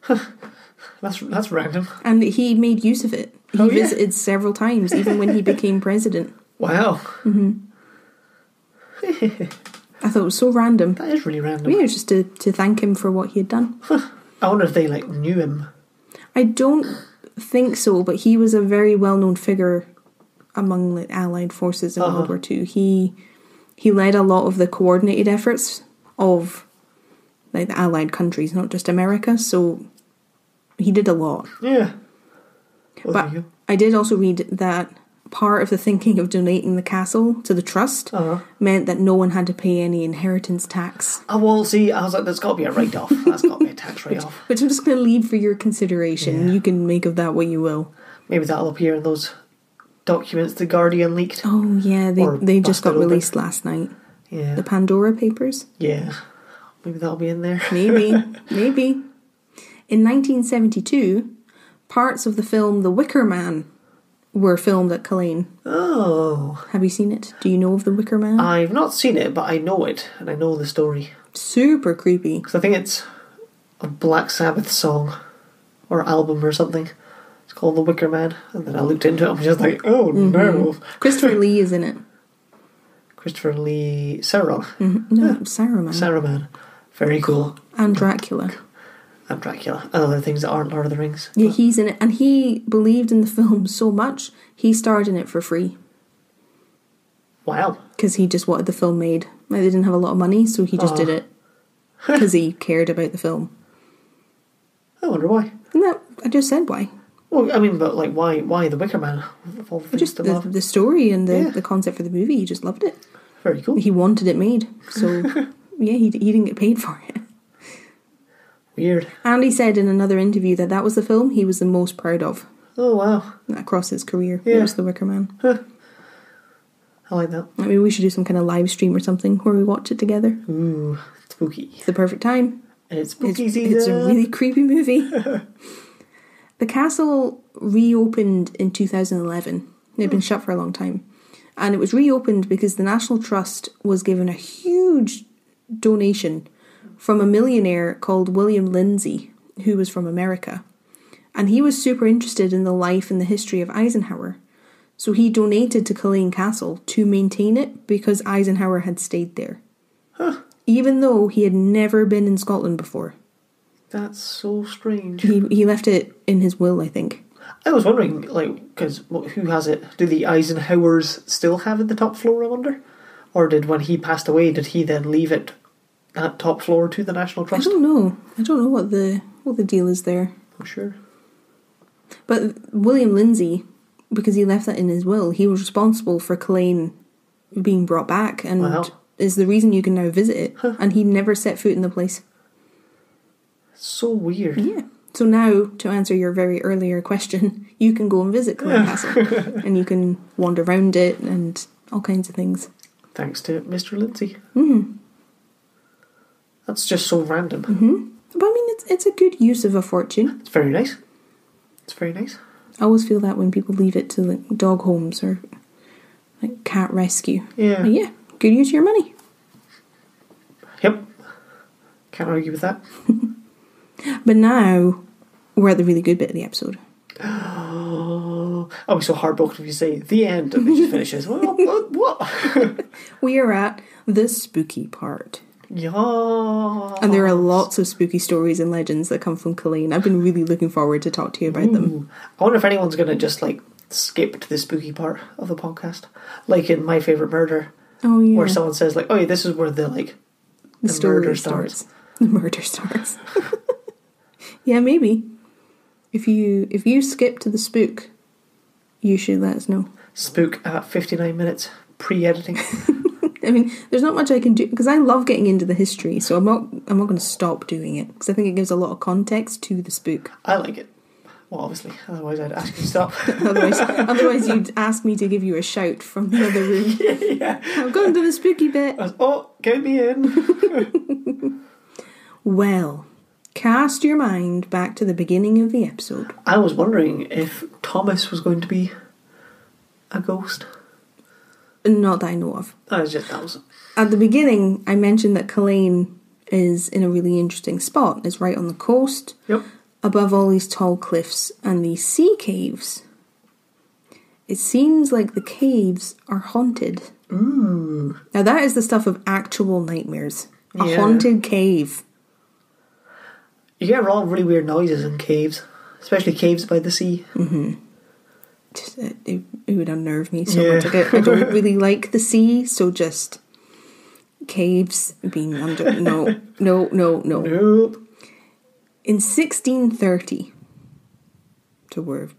<laughs> that's that's random. And he made use of it. He Oh, yeah. visited several times, even when he became president. Wow. Mm-hmm. <laughs> I thought it was so random. That is really random. Yeah, just to, to thank him for what he had done. <laughs> I wonder if they, like, knew him. I don't think so, but he was a very well known figure among the Allied forces in Uh-huh. World War Two. He he led a lot of the coordinated efforts of like the Allied countries, not just America. So he did a lot. Yeah. Well, But you I did also read that part of the thinking of donating the castle to the trust Uh-huh. meant that no one had to pay any inheritance tax. Oh, well, see, I was like, there's got to be a write off. That's got to be a tax <laughs> write off. Which I'm just going to leave for your consideration. Yeah. You can make of that what you will. Maybe that'll appear in those documents the Guardian leaked. Oh yeah, they they just got busted open. released last night. Yeah. The Pandora Papers. Yeah. Maybe that'll be in there. Maybe, <laughs> maybe. In 1972, parts of the film The Wicker Man were filmed at Culzean. Oh. Have you seen it? Do you know of The Wicker Man? I've not seen it, but I know it, and I know the story. Super creepy. Because I think it's a Black Sabbath song or album or something. It's called The Wicker Man. And then I looked into it and was just like, oh no. Christopher Lee is in it. Christopher Lee Sauron. Mhm. No, Saruman. Saruman. Very cool. and Dracula. And Dracula. And other things that aren't Lord of the Rings. Yeah, he's in it, and he believed in the film so much he starred in it for free Wow. because he just wanted the film made. Like, they didn't have a lot of money, so he just Oh. did it <laughs> because he cared about the film. I wonder why. No, I just said why. Well, I mean, but like, why? Why the Wicker Man? Of all the Just the, the story and the, Yeah. the concept for the movie. He just loved it. Very cool. He wanted it made, so <laughs> yeah, he he didn't get paid for it. Weird. And he said in another interview that that was the film he was the most proud of Oh wow. across his career. Yeah. It was The Wicker Man. I like that. I mean, we should do some kind of live stream or something where we watch it together. Ooh, spooky. It's the perfect time. It's spooky It's, season. it's a really creepy movie. <laughs> the castle reopened in 2011. It had been shut for a long time. And it was reopened because the National Trust was given a huge donation from a millionaire called William Lindsay, who was from America. And he was super interested in the life and the history of Eisenhower. So he donated to Culzean Castle to maintain it because Eisenhower had stayed there. Even though he had never been in Scotland before. That's so strange. He he left it in his will, I think. I was wondering, like, because who has it? Do the Eisenhowers still have it the top floor? I wonder, or did when he passed away, did he then leave it at top floor to the National Trust? I don't know. I don't know what the what the deal is there. I'm sure. But William Lindsay, because he left that in his will, he was responsible for Culzean being brought back, and Wow. is the reason you can now visit it. And he never set foot in the place. So weird. Yeah. So now, to answer your very earlier question, <laughs> you can go and visit Culzean Castle, and you can wander around it and all kinds of things. Thanks to Mr. Lindsay. Mm-hmm. That's just so random. Mm-hmm. But I mean, it's it's a good use of a fortune. It's very nice. It's very nice. I always feel that when people leave it to like dog homes or like cat rescue. Yeah. But yeah, good use of your money. Yep. Can't argue with that. <laughs> But now we're at the really good bit of the episode. <gasps> Oh, I'll be so heartbroken if you say the end and it just finishes. <laughs> What? what? <laughs> We are at the spooky part. Yeah. And there are lots of spooky stories and legends that come from Culzean. I've been really looking forward to talk to you about them. I wonder if anyone's going to just like skip to the spooky part of the podcast, like in My Favorite Murder, Oh yeah. where someone says like, "Oh, yeah, this is where the like the, the murder starts. starts." The murder starts. <laughs> yeah, maybe. If you if you skip to the spook, you should let us know. spook at fifty nine minutes pre-editing. <laughs> I mean, there's not much I can do because I love getting into the history, so I'm not I'm not going to stop doing it because I think it gives a lot of context to the spook. I like it. Well, obviously, otherwise I'd ask you to stop. <laughs> Otherwise, otherwise you'd ask me to give you a shout from the other room. <laughs> yeah. I've going to the spooky bit. Was, oh, get me in. <laughs> Well, cast your mind back to the beginning of the episode. I was wondering if Thomas was going to be a ghost. Not that I know of. That was just that was At the beginning, I mentioned that Culzean is in a really interesting spot. It's right on the coast, yep. above all these tall cliffs and these sea caves. It seems like the caves are haunted. Ooh. Now, that is the stuff of actual nightmares. A Yeah. haunted cave. You hear all really weird noises in caves, especially caves by the sea. Mm-hmm. Just, uh, it, it would unnerve me so Yeah. much. Like, I, I don't <laughs> really like the sea, so just caves being under. No, no, no, no. Nope. In 1630, so we're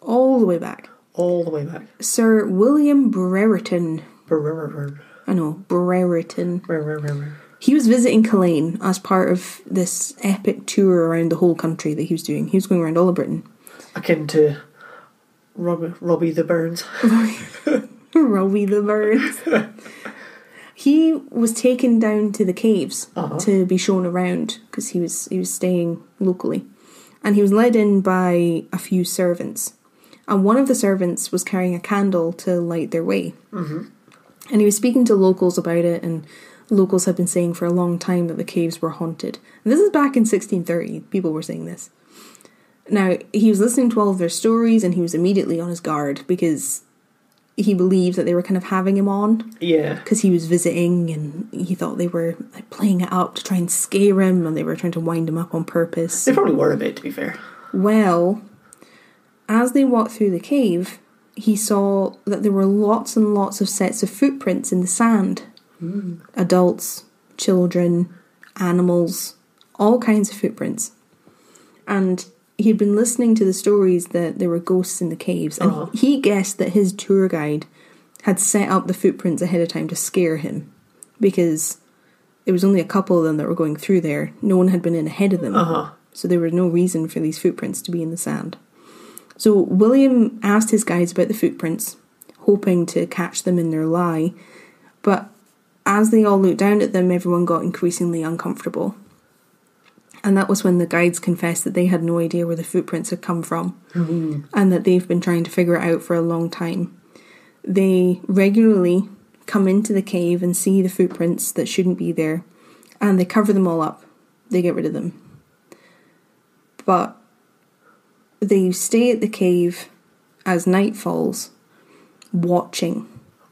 all the way back, All the way back. Sir William Brereton. Brrrr. I know, Brereton. Brrrr. He was visiting Culzean as part of this epic tour around the whole country that he was doing. He was going around all of Britain. Akin to Rob- Robbie the Burns. <laughs> Robbie the Birds. he was taken down to the caves Uh-huh. to be shown around because he was he was staying locally, and he was led in by a few servants, and one of the servants was carrying a candle to light their way, mm-hmm. and he was speaking to locals about it, and locals had been saying for a long time that the caves were haunted. And this is back in 1630. People were saying this. Now, he was listening to all of their stories and he was immediately on his guard because he believed that they were kind of having him on Yeah. because he was visiting and he thought they were like playing it up to try and scare him and they were trying to wind him up on purpose. They probably were a bit, to be fair. Well, as they walked through the cave, he saw that there were lots and lots of sets of footprints in the sand. Hmm. Adults, children, animals, all kinds of footprints. And he'd been listening to the stories that there were ghosts in the caves, and Uh-huh. he guessed that his tour guide had set up the footprints ahead of time to scare him because there was only a couple of them that were going through there. No one had been in ahead of them. Uh huh. So there was no reason for these footprints to be in the sand. So William asked his guides about the footprints, hoping to catch them in their lie. But as they all looked down at them, everyone got increasingly uncomfortable. And that was when the guides confessed that they had no idea where the footprints had come from and that they've been trying to figure it out for a long time. They regularly come into the cave and see the footprints that shouldn't be there and they cover them all up. They get rid of them but they stay at the cave as night falls, watching,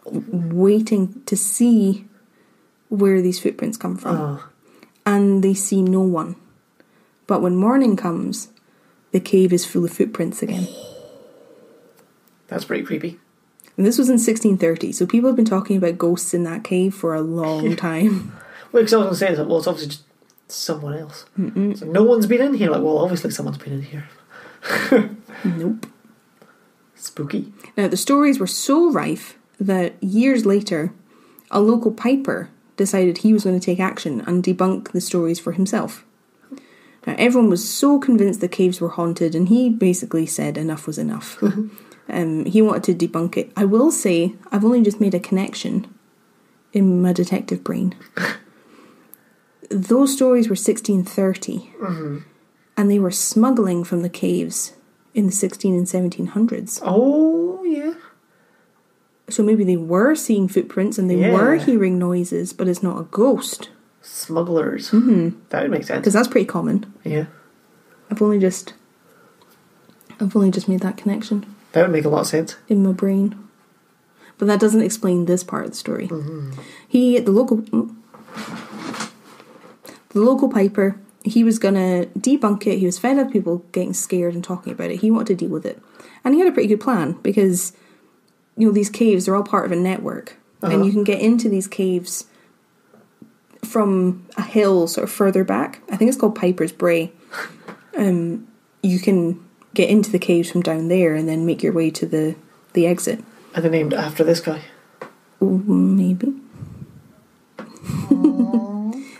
waiting to see where these footprints come from. Oh. And they see no one. But when morning comes, the cave is full of footprints again. <sighs> That's pretty creepy. And this was in 1630, so people have been talking about ghosts in that cave for a long <laughs> time. Well, because I was going to say, like, well, it's obviously just someone else. Like, no one's been in here. Like, well, obviously someone's been in here. <laughs> nope. Spooky. Now, the stories were so rife that years later, a local piper decided he was going to take action and debunk the stories for himself. Now, everyone was so convinced the caves were haunted, and he basically said enough was enough. um, he wanted to debunk it. I will say, I've only just made a connection in my detective brain. Those stories were 1630, and they were smuggling from the caves in the 16 and 1700s. Oh, yeah. So maybe they were seeing footprints and they Yeah. were hearing noises, but it's not a ghost. Smugglers. Mm-hmm. That would make sense. Because that's pretty common. Yeah. I've only just I've only just made that connection That would make a lot of sense. in my brain. But that doesn't explain this part of the story. He the local the local piper, he was gonna debunk it, he was fed up of people getting scared and talking about it. He wanted to deal with it. And he had a pretty good plan because you know, these caves are all part of a network. And you can get into these caves from a hill sort of further back. I think it's called Piper's Brae. Um, you can get into the caves from down there and then make your way to the the exit. And they're named after this guy. Ooh, Maybe. <laughs>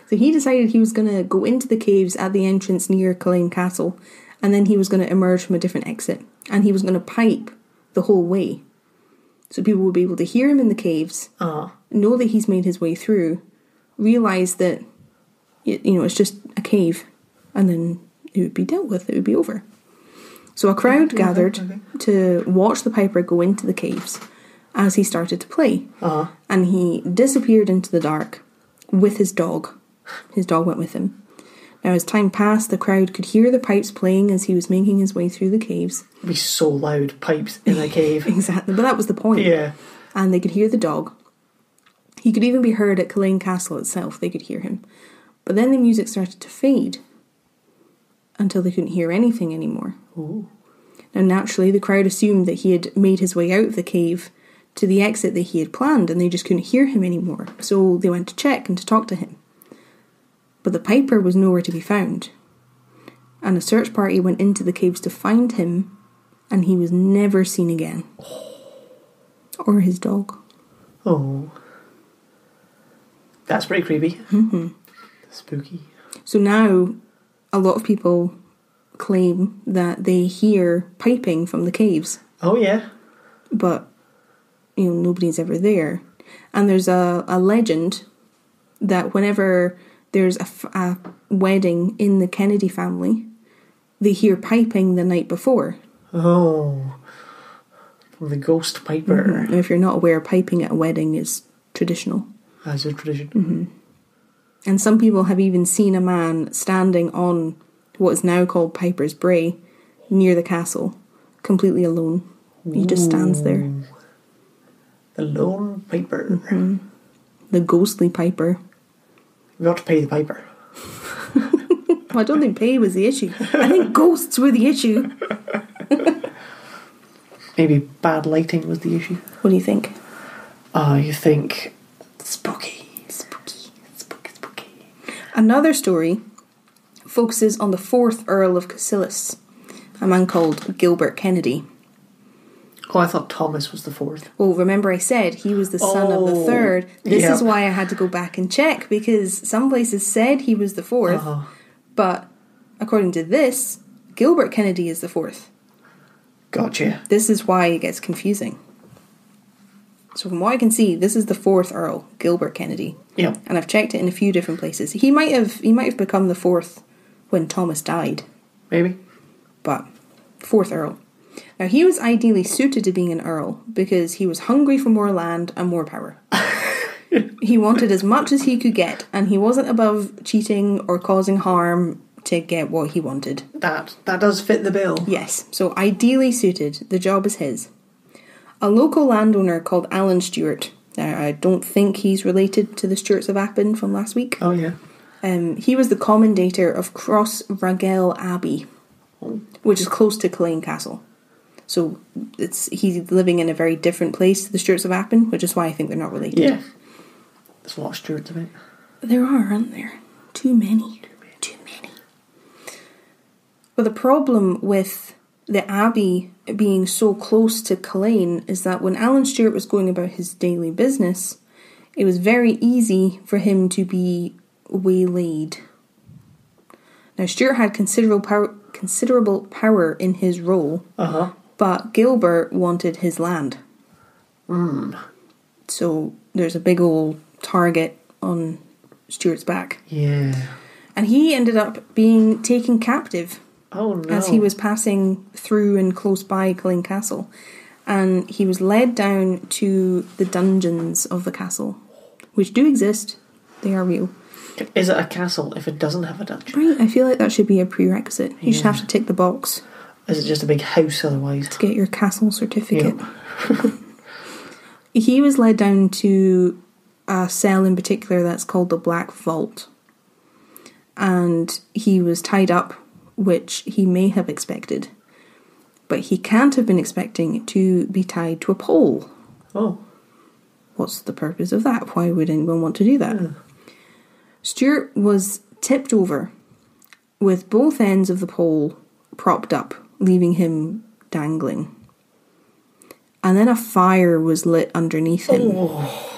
so he decided he was going to go into the caves at the entrance near Culzean Castle, and then he was going to emerge from a different exit, and he was going to pipe the whole way, so people would be able to hear him in the caves, Uh, know that he's made his way through, realize that y- you know it's just a cave, and then it would be dealt with. It would be over. So a crowd Okay, gathered okay. to watch the piper go into the caves as he started to play, uh, and he disappeared into the dark with his dog. His dog went with him. Now, as time passed, the crowd could hear the pipes playing as he was making his way through the caves. it'd be so loud. Pipes in a cave. <laughs> Exactly, but that was the point. yeah. and they could hear the dog. He could even be heard at Culzean Castle itself, they could hear him. But then the music started to fade until they couldn't hear anything anymore. Ooh. Now, naturally, the crowd assumed that he had made his way out of the cave to the exit that he had planned and they just couldn't hear him anymore. So they went to check and to talk to him. But the piper was nowhere to be found. And a search party went into the caves to find him and he was never seen again. Oh. Or his dog. Oh. That's pretty creepy. Mm-hmm. Spooky. So now, a lot of people claim that they hear piping from the caves, Oh, yeah. but you know nobody's ever there. And there's a, a legend that whenever there's a wedding in the Kennedy family, they hear piping the night before. Oh. The ghost piper. And if you're not aware, piping at a wedding is traditional. As a tradition. Mm-hmm. And some people have even seen a man standing on what is now called Piper's Brae near the castle, completely alone. He just stands there. The lone piper. Mm-hmm. The ghostly Piper. We ought to pay the piper. Well, <laughs> I don't think pay was the issue. I think ghosts were the issue. <laughs> Maybe bad lighting was the issue. What do you think? I think spooky. Spooky. Spooky, spooky. Another story focuses on the fourth Earl of Cassilis, a man called Gilbert Kennedy. Oh, I thought Thomas was the fourth. Well, remember I said he was the son of the Oh, third. This yeah. is why I had to go back and check because some places said he was the 4th Uh-huh. but according to this, Gilbert Kennedy is the fourth. Gotcha. This is why it gets confusing. So, from what I can see, this is the fourth Earl, Gilbert Kennedy, Yeah. and I've checked it in a few different places. He might have he might have become the fourth when Thomas died, Maybe. but fourth Earl. Now he was ideally suited to being an Earl because he was hungry for more land and more power. <laughs> he wanted as much as he could get, and he wasn't above cheating or causing harm to get what he wanted. That that does fit the bill. Yes, so ideally suited, the job is his. A local landowner called Alan Stewart. Now, I don't think he's related to the Stewarts of Appin from last week. Oh yeah. Um, he was the commendator of Crossraguel Abbey, which is close to Culzean Castle. So it's he's living in a very different place to the Stewarts of Appin, which is why I think they're not related. Yeah. There's a lot of Stuarts of it. There are, aren't there? Too many. Too many. Well, the problem with the Abbey being so close to Culzean is that when Alan Stewart was going about his daily business, it was very easy for him to be waylaid. Now, Stewart had considerable power, considerable power in his role, Uh huh. but Gilbert wanted his land. So there's a big old target on Stewart's back. Yeah. And he ended up being taken captive Oh no. as he was passing through and close by Culzean Castle. And he was led down to the dungeons of the castle, which do exist. They are real. Is it a castle if it doesn't have a dungeon? Right, I feel like that should be a prerequisite. You just Yeah. have to tick the box Is it just a big house otherwise? to get your castle certificate. Yep. <laughs> he was led down to a cell in particular that's called the Black Vault. And he was tied up, which he may have expected. But he can't have been expecting to be tied to a pole. Oh. What's the purpose of that? Why would anyone want to do that? Hmm. Stewart was tipped over with both ends of the pole propped up, leaving him dangling. And then a fire was lit underneath him. Oh.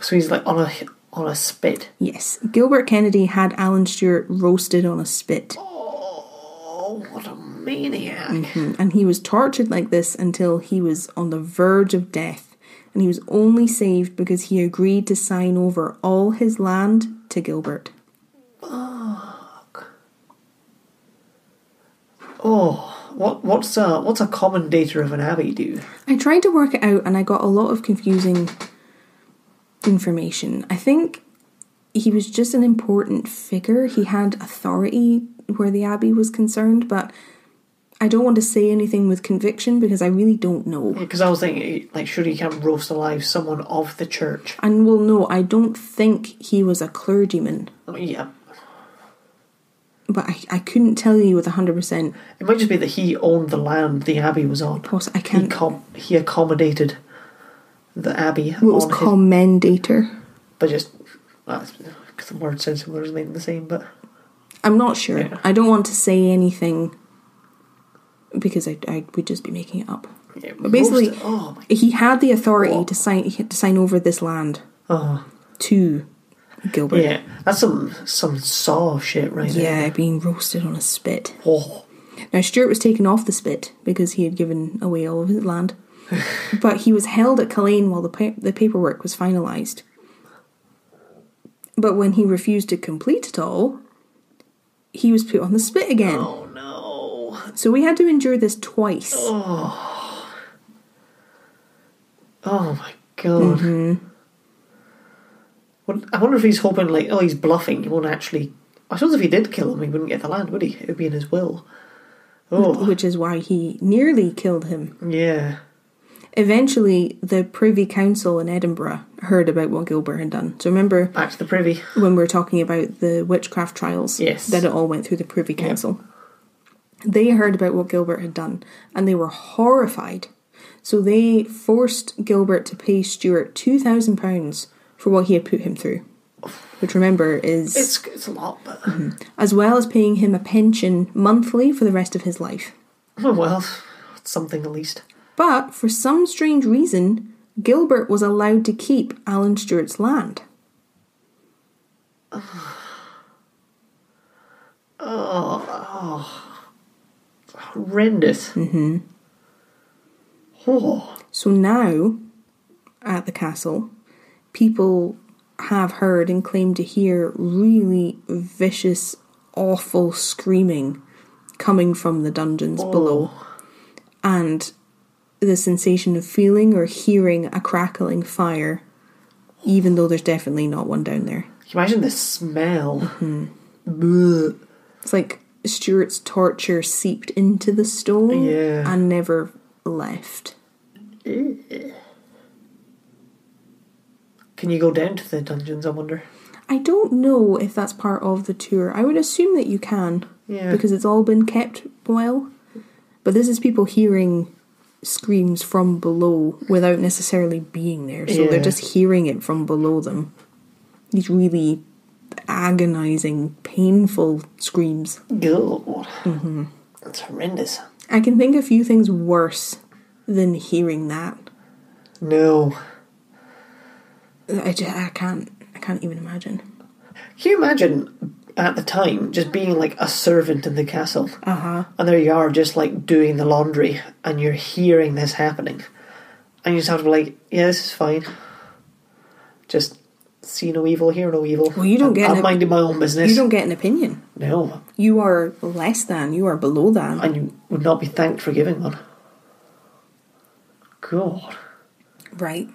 So he's like on a on a spit. Yes, Gilbert Kennedy had Alan Stewart roasted on a spit. Oh, what a maniac! Mm, And he was tortured like this until he was on the verge of death. And he was only saved because he agreed to sign over all his land to Gilbert. Oh, what what's a what's a commendator of an abbey do? I tried to work it out and I got a lot of confusing information. I think he was just an important figure. He had authority where the Abbey was concerned, but I don't want to say anything with conviction because I really don't know. Because I was thinking, like, surely you can't roast alive someone of the church. And well, no, I don't think he was a clergyman, Oh, yeah, but I, I couldn't tell you with 100%. it might just be that he owned the land the abbey was on. Poss- I can't. com- he accommodated the abbey Well, it was on his, commendator. but just because the word sounds similar isn't the same. But I'm not sure. Yeah. I don't want to say anything because I, I would just be making it up. Yeah, But basically, most- oh he had the authority Oh. to sign to sign over this land Oh to Gilbert. yeah, that's some some saw shit right Yeah, being roasted on a spit. Oh, Now Stewart was taken off the spit because he had given away all of his land, <laughs> but he was held at Culzean while the pa- the paperwork was finalised. But when he refused to complete it all, he was put on the spit again. oh no. So we had to endure this twice. Oh my god. Mm-hmm. What, I wonder if he's hoping, like, oh, he's bluffing. He won't actually. I suppose if he did kill him, he wouldn't get the land, would he? It would be in his will. Oh, Which is why he nearly killed him. yeah. Eventually, the Privy Council in Edinburgh heard about what Gilbert had done. So remember Back to the privy. when we were talking about the witchcraft trials? Yes. That it all went through the Privy Council. They heard about what Gilbert had done and they were horrified. So they forced Gilbert to pay Stewart £2,000 for what he had put him through. Which remember is It's it's a lot, but mm-hmm. as well as paying him a pension monthly for the rest of his life. oh well, something at least. But for some strange reason, Gilbert was allowed to keep Alan Stewart's land. Oh, Horrendous. Mm-hmm. Oh, So now, at the castle, people have heard and claim to hear really vicious, awful screaming coming from the dungeons below. And the sensation of feeling or hearing a crackling fire, even though there's definitely not one down there. Can you imagine the smell? Bleh. It's like Stewart's torture seeped into the stone Yeah. and never left. Can you go down to the dungeons? I wonder. I don't know if that's part of the tour. I would assume that you can Yeah. because it's all been kept well. But this is people hearing screams from below without necessarily being there. So they're just hearing it from below them. These really agonizing, painful screams. God, mm-hmm. that's horrendous. I can think a few things worse than hearing that. No. I, ju- I can't. I can't even imagine. Can you imagine at the time just being like a servant in the castle? Uh huh. And there you are, just like doing the laundry, and you're hearing this happening. And you just have to be like, yeah, this is fine. Just see no evil, hear no evil. Well, you don't I'm, get I'm minding my own business. You don't get an opinion. No. You are less than. You are below than. And you would not be thanked for giving one. God. Right.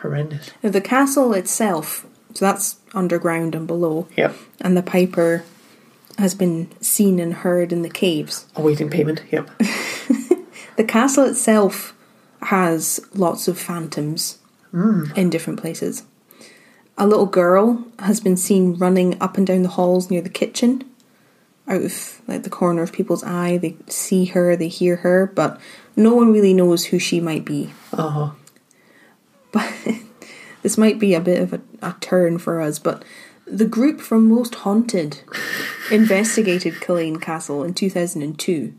Horrendous. Now, the castle itself, so that's underground and below, Yeah. and the piper has been seen and heard in the caves. Awaiting payment. Yep. <laughs> The castle itself has lots of phantoms in different places. A little girl has been seen running up and down the halls near the kitchen, out of like the corner of people's eye. They see her, they hear her, but no one really knows who she might be. Uh huh. But <laughs> this might be a bit of a, a turn for us, but the group from Most Haunted <laughs> investigated Culzean Castle in 2002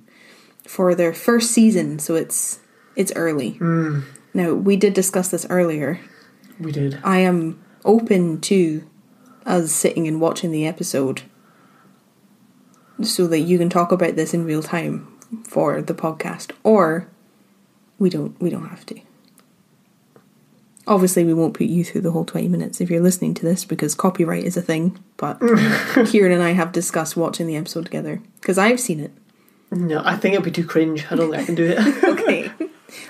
for their first season, so it's it's early. Hmm. Now, we did discuss this earlier. We did. I am open to us sitting and watching the episode so that you can talk about this in real time for the podcast or we don't we don't have to. Obviously we won't put you through the whole 20 minutes if you're listening to this because copyright is a thing, but <laughs> Kieran and I have discussed watching the episode together because I've seen it. No, I think it'd be too cringe. I don't think I can do it. <laughs> Okay.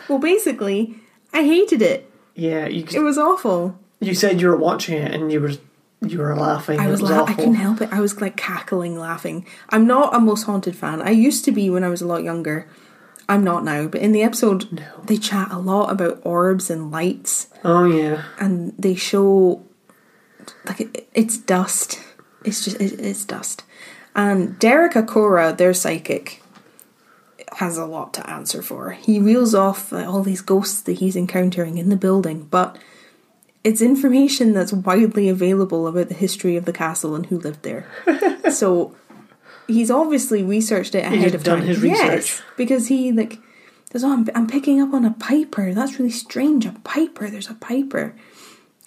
well basically I hated it. yeah, you It was awful. you said you were watching it and you were you were laughing. I was, was la- I couldn't help it. I was like cackling, laughing. I'm not a most haunted fan. I used to be when I was a lot younger. I'm not now. But in the episode, No. they chat a lot about orbs and lights, Oh yeah. and they show like it, it's dust. It's just it, it's dust. And Derek Acorah, their psychic, has a lot to answer for. He reels off uh, all these ghosts that he's encountering in the building, but it's information that's widely available about the history of the castle and who lived there. <laughs> so he's obviously researched it ahead He's of done time. his Yes, because he like says, "Oh, I'm, I'm picking up on a piper. That's really strange. A piper. There's a piper."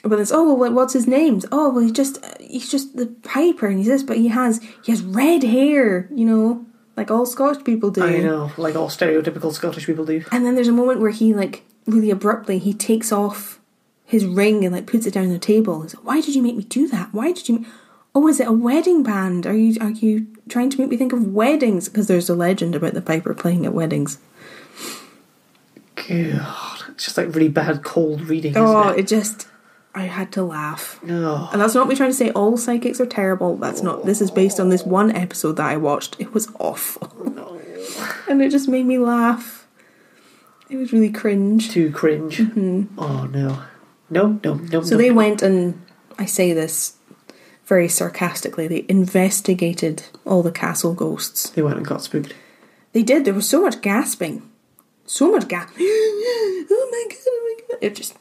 But it's oh, well, what's his name? Oh, well, he's just he's just the piper, and he's this, but he has he has red hair. You know, like all Scottish people do. I know, like all stereotypical Scottish people do. And then there's a moment where he like really abruptly he takes off his ring and like puts it down on the table. He's like, "Why did you make me do that? Why did you? Oh, is it a wedding band? Are you are you trying to make me think of weddings? Because there's a legend about the piper playing at weddings. God, it's just like really bad cold reading, Oh, it? it just I had to laugh. No. And that's not me trying to say all psychics are terrible. That's not. This is based on this one episode that I watched. It was awful, <laughs> and it just made me laugh. It was really cringe. Too cringe. Oh no. No, no, no. Mm-hmm. So no. they went and I say this very sarcastically. They investigated all the castle ghosts. They went and got spooked. They did. There was so much gasping, so much gas. oh my god! Oh my god! It just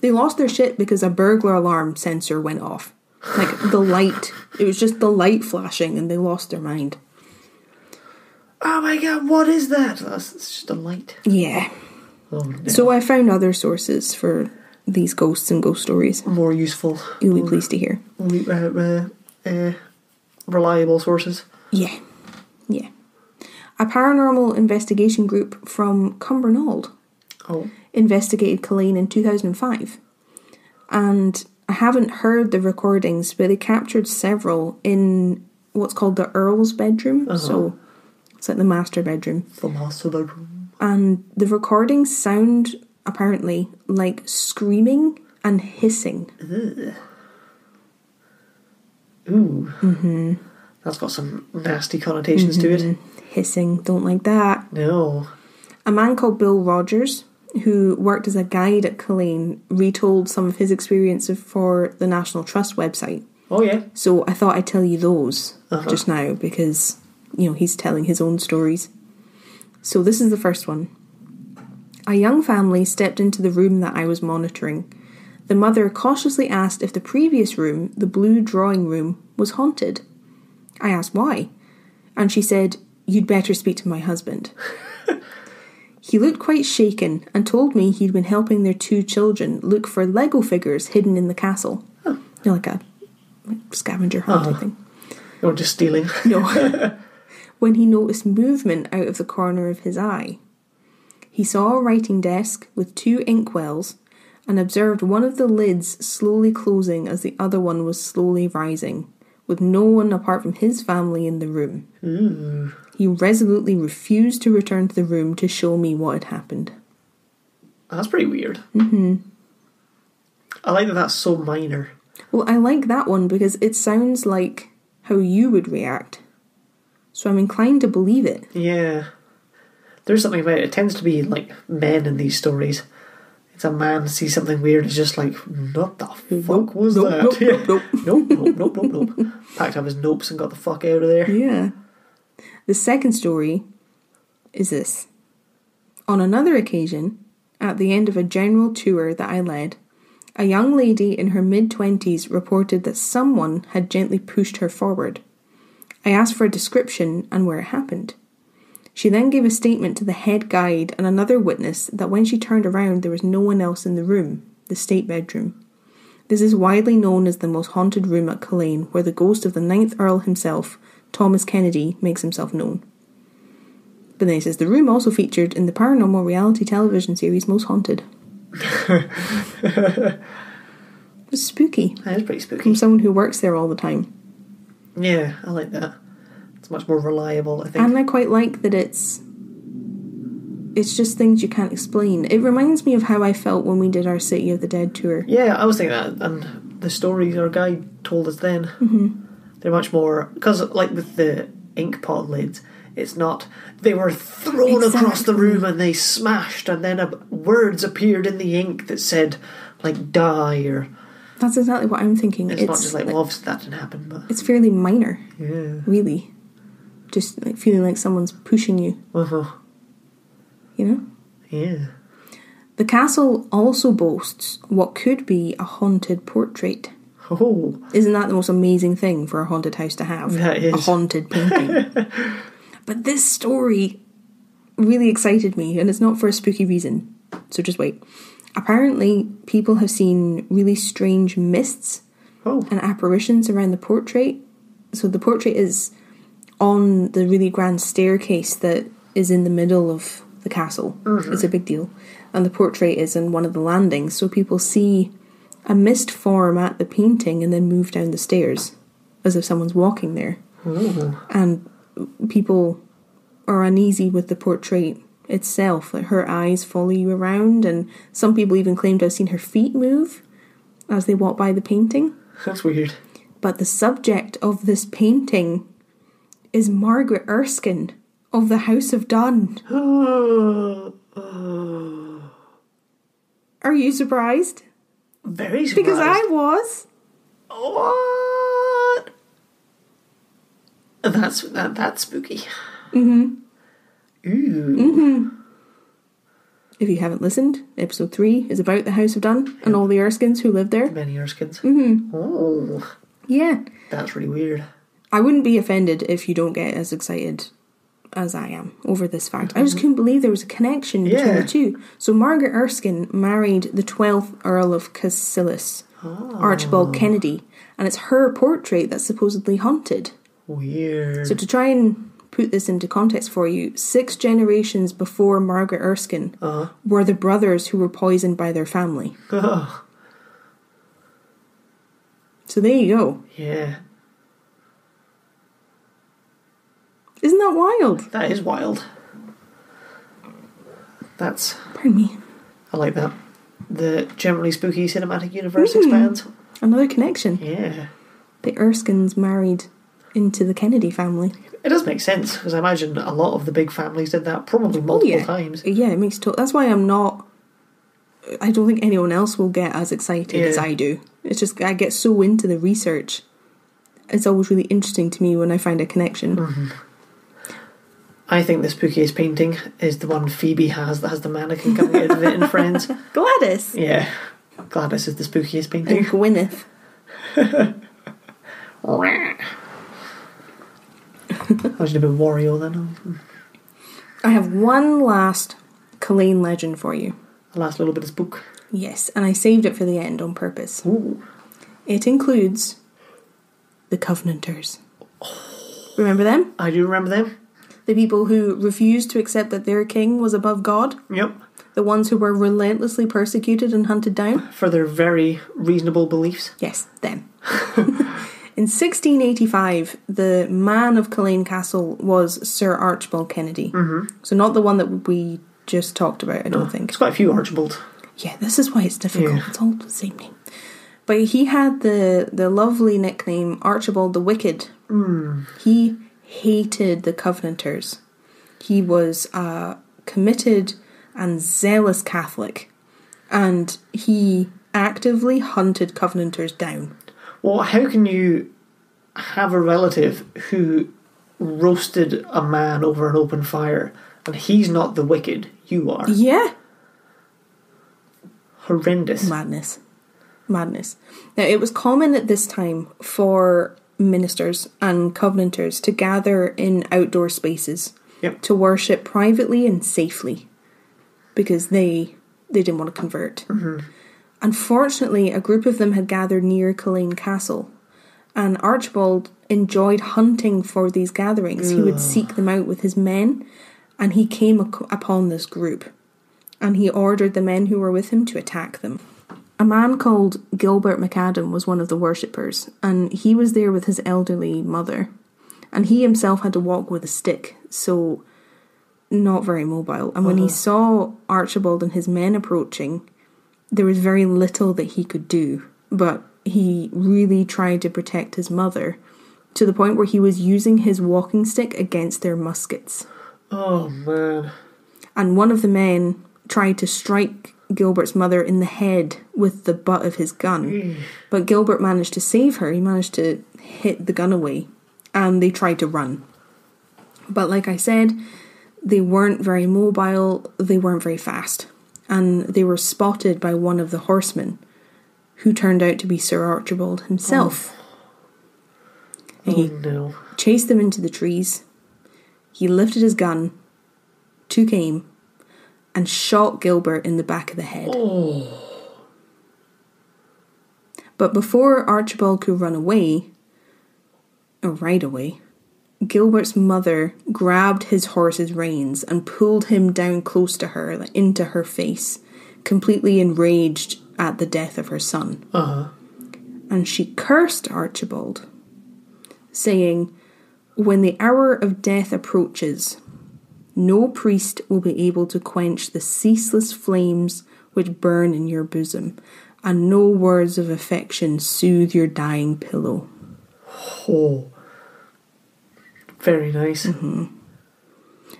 they lost their shit because a burglar alarm sensor went off. Like the light, it was just the light flashing, and they lost their mind. Oh my god, what is that? That's it's just a light. Yeah. Oh no. So I found other sources for these ghosts and ghost stories. more useful, You'll be pleased to hear. uh, uh, uh, reliable sources. Yeah. Yeah. A paranormal investigation group from Cumbernauld Oh, investigated Culzean in 2005. And I haven't heard the recordings, but they captured several in what's called the Earl's bedroom. So it's like the master bedroom. the master bedroom. And the recordings sound apparently like screaming and hissing. Ooh. Mm-hmm. That's got some nasty connotations to it. Hissing, don't like that. No. A man called Bill Rogers, who worked as a guide at Culzean, retold some of his experiences for the National Trust website. Oh yeah. So I thought I'd tell you those Uh-huh. just now because, you know, he's telling his own stories. So this is the first one. A young family stepped into the room that I was monitoring. The mother cautiously asked if the previous room, the blue drawing room, was haunted. I asked why, and she said, You'd better speak to my husband. <laughs> he looked quite shaken and told me he'd been helping their two children look for Lego figures hidden in the castle. You know, like a like scavenger hunt type uh-huh. thing. You're just stealing. No. <laughs> when he noticed movement out of the corner of his eye. He saw a writing desk with two inkwells and observed one of the lids slowly closing as the other one was slowly rising, with no one apart from his family in the room. Ooh. He resolutely refused to return to the room to show me what had happened. That's pretty weird. Mm-hmm. I like that that's so minor. Well, I like that one because it sounds like how you would react. So I'm inclined to believe it. Yeah. There's something about it. It tends to be like men in these stories. It's a man sees something weird, is just like, what the fuck was nope, that? nope, Yeah. <laughs> nope, nope, nope, nope, nope, nope. Packed up his nopes and got the fuck out of there. Yeah. The second story is this. On another occasion, at the end of a general tour that I led, a young lady in her mid 20s reported that someone had gently pushed her forward. I asked for a description and where it happened. She then gave a statement to the head guide and another witness that when she turned around, there was no one else in the room, the state bedroom. This is widely known as the most haunted room at Culzean, where the ghost of the ninth Earl himself, Thomas Kennedy, makes himself known. But then he says the room also featured in the paranormal reality television series Most Haunted. <laughs> it's spooky That is pretty spooky. from someone who works there all the time. Yeah, I like that. It's much more reliable, I think. And I quite like that it's it's just things you can't explain. It reminds me of how I felt when we did our City of the Dead tour. yeah, I was thinking that, and the stories our guide told us then, mm-hmm. they're much more because, like with the ink pot lids, it's not they were thrown across the room and they smashed, and then a, words appeared in the ink that said like "die" or That's exactly what I'm thinking. it's, not just like, well, obviously that didn't happen, but it's fairly minor, yeah, really. Just like feeling like someone's pushing you, uh-huh. you know? yeah. The castle also boasts what could be a haunted portrait. Oh, Isn't that the most amazing thing for a haunted house to have? That A haunted painting. <laughs> but this story really excited me, and it's not for a spooky reason. So just wait. Apparently, people have seen really strange mists oh, and apparitions around the portrait. So the portrait is on the really grand staircase that is in the middle of the castle. Mm-hmm. It's a big deal. And the portrait is in one of the landings, so people see a mist form at the painting and then move down the stairs as if someone's walking there. Mm-hmm. And people are uneasy with the portrait itself. Like her eyes follow you around, and some people even claim to have seen her feet move as they walk by the painting. that's weird. But the subject of this painting is Margaret Erskine of the House of Dun. Oh. <gasps> Are you surprised? Very surprised. Because I was. What? That's that. That's spooky. Mm-hmm. Ooh. If you haven't listened, episode 3 is about the House of Dun and all the Erskines who lived there. Many Erskines. Mm-hmm. Oh, Yeah. that's really weird. I wouldn't be offended if you don't get as excited as I am over this fact. I just couldn't believe there was a connection between the two. So Margaret Erskine married the 12th Earl of Cassilis, Archibald Kennedy, and it's her portrait that's supposedly haunted. Weird. So to try and put this into context for you, six generations before Margaret Erskine Uh-huh. were the brothers who were poisoned by their family. Oh, So there you go. yeah, Isn't that wild? that is wild. That's Pardon me. I like that. The generally spooky cinematic universe hmm. expands. Another connection. Yeah, The Erskines married into the Kennedy family. it does make sense because I imagine a lot of the big families did that probably oh, multiple yeah. times. Yeah, it makes to- that's why I'm not I don't think anyone else will get as excited as Yeah. I do. It's just I get so into the research. It's always really interesting to me when I find a connection. Mm-hmm. I think the spookiest painting is the one Phoebe has that has the mannequin coming out of it in Friends. <laughs> Gladys Yeah, Gladys is the spookiest and painting. Gwyneth. <laughs> I should have been Wario then. I have one last Culzean legend for you. The last little bit of spook. Yes, and I saved it for the end on purpose. Ooh. It includes the Covenanters. Remember them? I do remember them. The people who refused to accept that their king was above God? Yep. The ones who were relentlessly persecuted and hunted down? For their very reasonable beliefs. Yes, them. <laughs> In 1685, the man of Culzean Castle was Sir Archibald Kennedy. Mm-hmm. So, not the one that we just talked about, I don't think. It's quite a few Archibald. Yeah, this is why it's difficult. Yeah. It's all the same name. But he had the the lovely nickname Archibald the Wicked. He hated the Covenanters. He was a committed and zealous Catholic, and he actively hunted Covenanters down. Well, how can you have a relative who roasted a man over an open fire and he's not the wicked? You are. Yeah, Horrendous. madness, madness. Now it was common at this time for ministers and Covenanters to gather in outdoor spaces. Yep. to worship privately and safely because they they didn't want to convert. Mm-hmm. Unfortunately, a group of them had gathered near Culzean Castle, and Archibald enjoyed hunting for these gatherings. He would seek them out with his men, and he came upon this group, and he ordered the men who were with him to attack them. A man called Gilbert McAdam was one of the worshippers, and he was there with his elderly mother. And he himself had to walk with a stick, so not very mobile. And when he uh-huh. saw Archibald and his men approaching, there was very little that he could do. But he really tried to protect his mother to the point where he was using his walking stick against their muskets. Oh man. And one of the men tried to strike Gilbert's mother in the head with the butt of his gun. Mm. But Gilbert managed to save her. He managed to hit the gun away. And they tried to run. But like I said, they weren't very mobile, they weren't very fast. And they were spotted by one of the horsemen who turned out to be Sir Archibald himself. Oh. And Oh he no. chased them into the trees. He lifted his gun, took aim, and shot Gilbert in the back of the head. Oh. But before Archibald could run away, or ride away, Gilbert's mother grabbed his horse's reins and pulled him down close to her, like, into her face, completely enraged at the death of her son. Uh huh. And she cursed Archibald, saying, When the hour of death approaches, no priest will be able to quench the ceaseless flames which burn in your bosom, and no words of affection soothe your dying pillow. Oh. Very nice. Mm-hmm.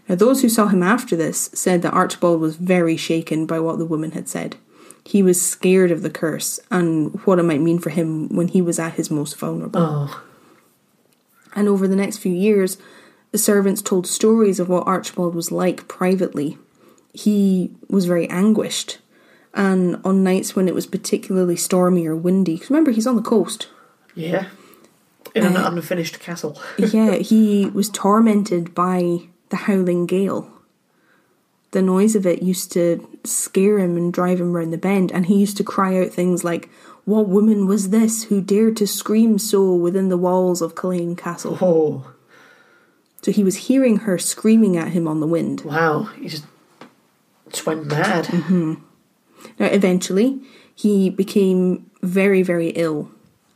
Now, those who saw him after this said that Archibald was very shaken by what the woman had said. He was scared of the curse and what it might mean for him when he was at his most vulnerable. Oh. And over the next few years, the servants told stories of what Archibald was like privately. He was very anguished, and on nights when it was particularly stormy or windy, because remember he's on the coast. Yeah. In an Uh, unfinished castle. <laughs> yeah, he was tormented by the howling gale. The noise of it used to scare him and drive him round the bend, and he used to cry out things like, What woman was this who dared to scream so within the walls of Culzean Castle? Oh. So he was hearing her screaming at him on the wind. Wow. He just, just went mad. Mm-hmm. Now, eventually, he became very, very ill,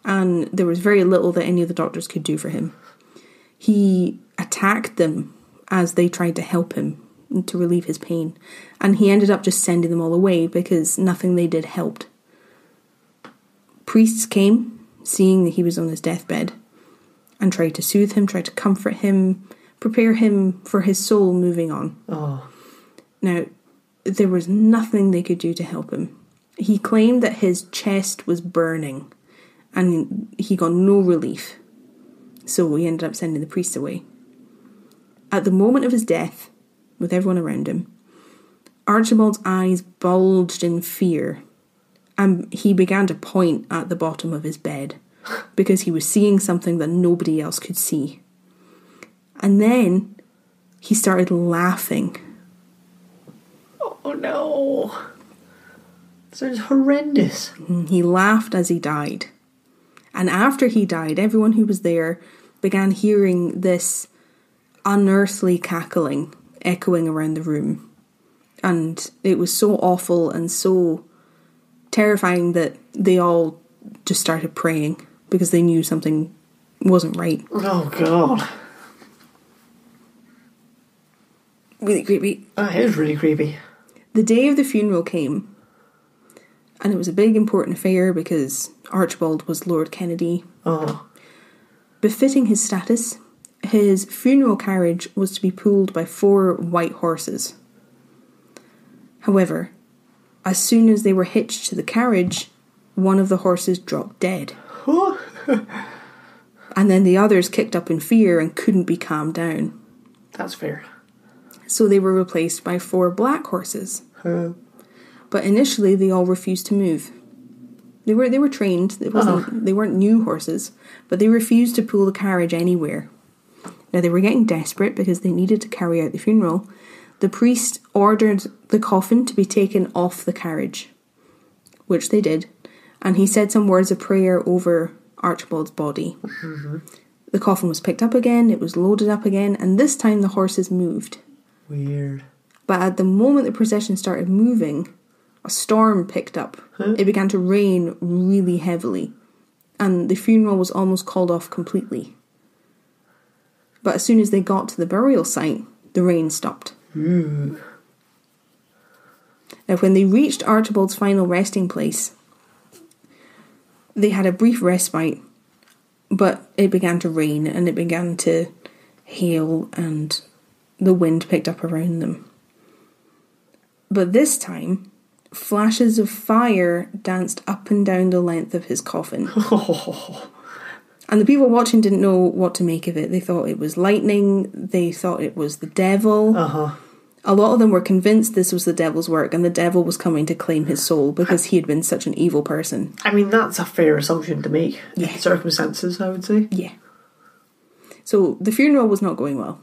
and there was very little that any of the doctors could do for him. He attacked them as they tried to help him to relieve his pain, and he ended up just sending them all away because nothing they did helped. Priests came, seeing that he was on his deathbed, and tried to soothe him, tried to comfort him, prepare him for his soul moving on. Oh. Now, there was nothing they could do to help him. He claimed that his chest was burning and he got no relief. So he ended up sending the priest away. At the moment of his death, with everyone around him, Archibald's eyes bulged in fear and he began to point at the bottom of his bed because he was seeing something that nobody else could see. And then he started laughing Oh no. Sounds horrendous. Mm, he laughed as he died. And after he died, everyone who was there began hearing this unearthly cackling echoing around the room. And it was so awful and so terrifying that they all just started praying because they knew something wasn't right. Oh god. Really creepy. That is really creepy. The day of the funeral came, and it was a big important affair because Archibald was Lord Kennedy Oh. Befitting his status, his funeral carriage was to be pulled by four white horses. However, as soon as they were hitched to the carriage, one of the horses dropped dead. <laughs> and then the others kicked up in fear and couldn't be calmed down. That's fair. So they were replaced by four black horses. Uh, But initially they all refused to move. They were they were trained. It wasn't they weren't new horses, but they refused to pull the carriage anywhere. Now they were getting desperate because they needed to carry out the funeral. The priest ordered the coffin to be taken off the carriage, which they did, and he said some words of prayer over Archibald's body. The coffin was picked up again, it was loaded up again, and this time the horses moved. Weird. But at the moment the procession started moving, a storm picked up. It began to rain really heavily, and the funeral was almost called off completely. But as soon as they got to the burial site, the rain stopped. Ooh. Now, when they reached Archibald's final resting place, they had a brief respite, but it began to rain and it began to hail, and the wind picked up around them. But this time, flashes of fire danced up and down the length of his coffin. <laughs> And the people watching didn't know what to make of it. They thought it was lightning, they thought it was the devil. Uh huh. A lot of them were convinced this was the devil's work and the devil was coming to claim his soul because he had been such an evil person. I mean, that's a fair assumption to make. Yeah. In circumstances, I would say. Yeah. So the funeral was not going well.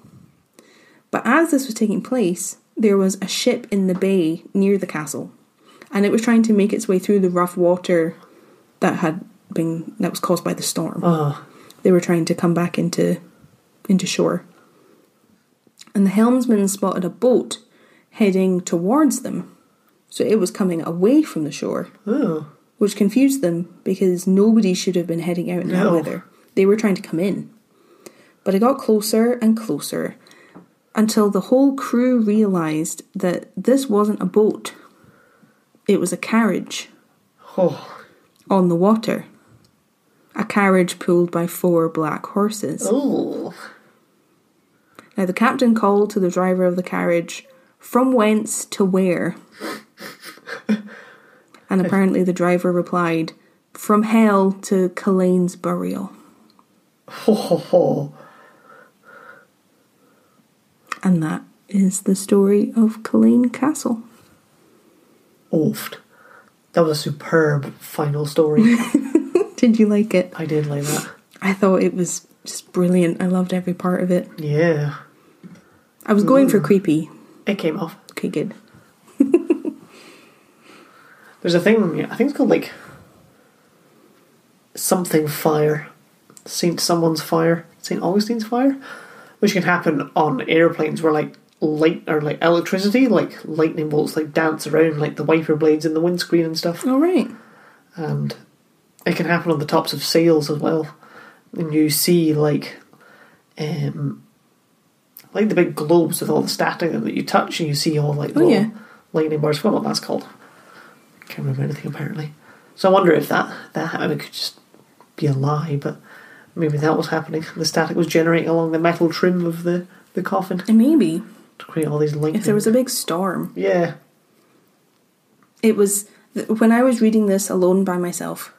But as this was taking place, there was a ship in the bay near the castle, and it was trying to make its way through the rough water that had been that was caused by the storm. Oh, They were trying to come back into into shore. And the helmsman spotted a boat heading towards them. So it was coming away from the shore oh. which confused them because nobody should have been heading out in that weather. They were trying to come in. But it got closer and closer until the whole crew realised that this wasn't a boat, it was a carriage Oh. on the water. A carriage pulled by four black horses. Oh. Now, the captain called to the driver of the carriage, From whence to where? <laughs> and apparently the driver replied, From hell to Culzean's burial. Ho ho ho. And that is the story of Culzean Castle. Oft. That was a superb final story. <laughs> Did you like it? I did like that. I thought it was just brilliant. I loved every part of it. Yeah. I was going for mm. creepy. It came off. Okay, good. <laughs> There's a thing, I think it's called like something fire. Saint someone's fire. St. Augustine's fire. Which can happen on airplanes where like light or like electricity, like lightning bolts like dance around like the wiper blades in the windscreen and stuff. All right. And it can happen on the tops of sails as well. And you see like um like the big globes with all the static that you touch and you see all like Oh, yeah. lightning bars. What that's called. Can't remember anything apparently. So I wonder if that that I mean, it could just be a lie, but maybe that was happening. The static was generating along the metal trim of the, the coffin And maybe to create all these lightning. if there was a big storm, yeah, it was th- when I was reading this alone by myself.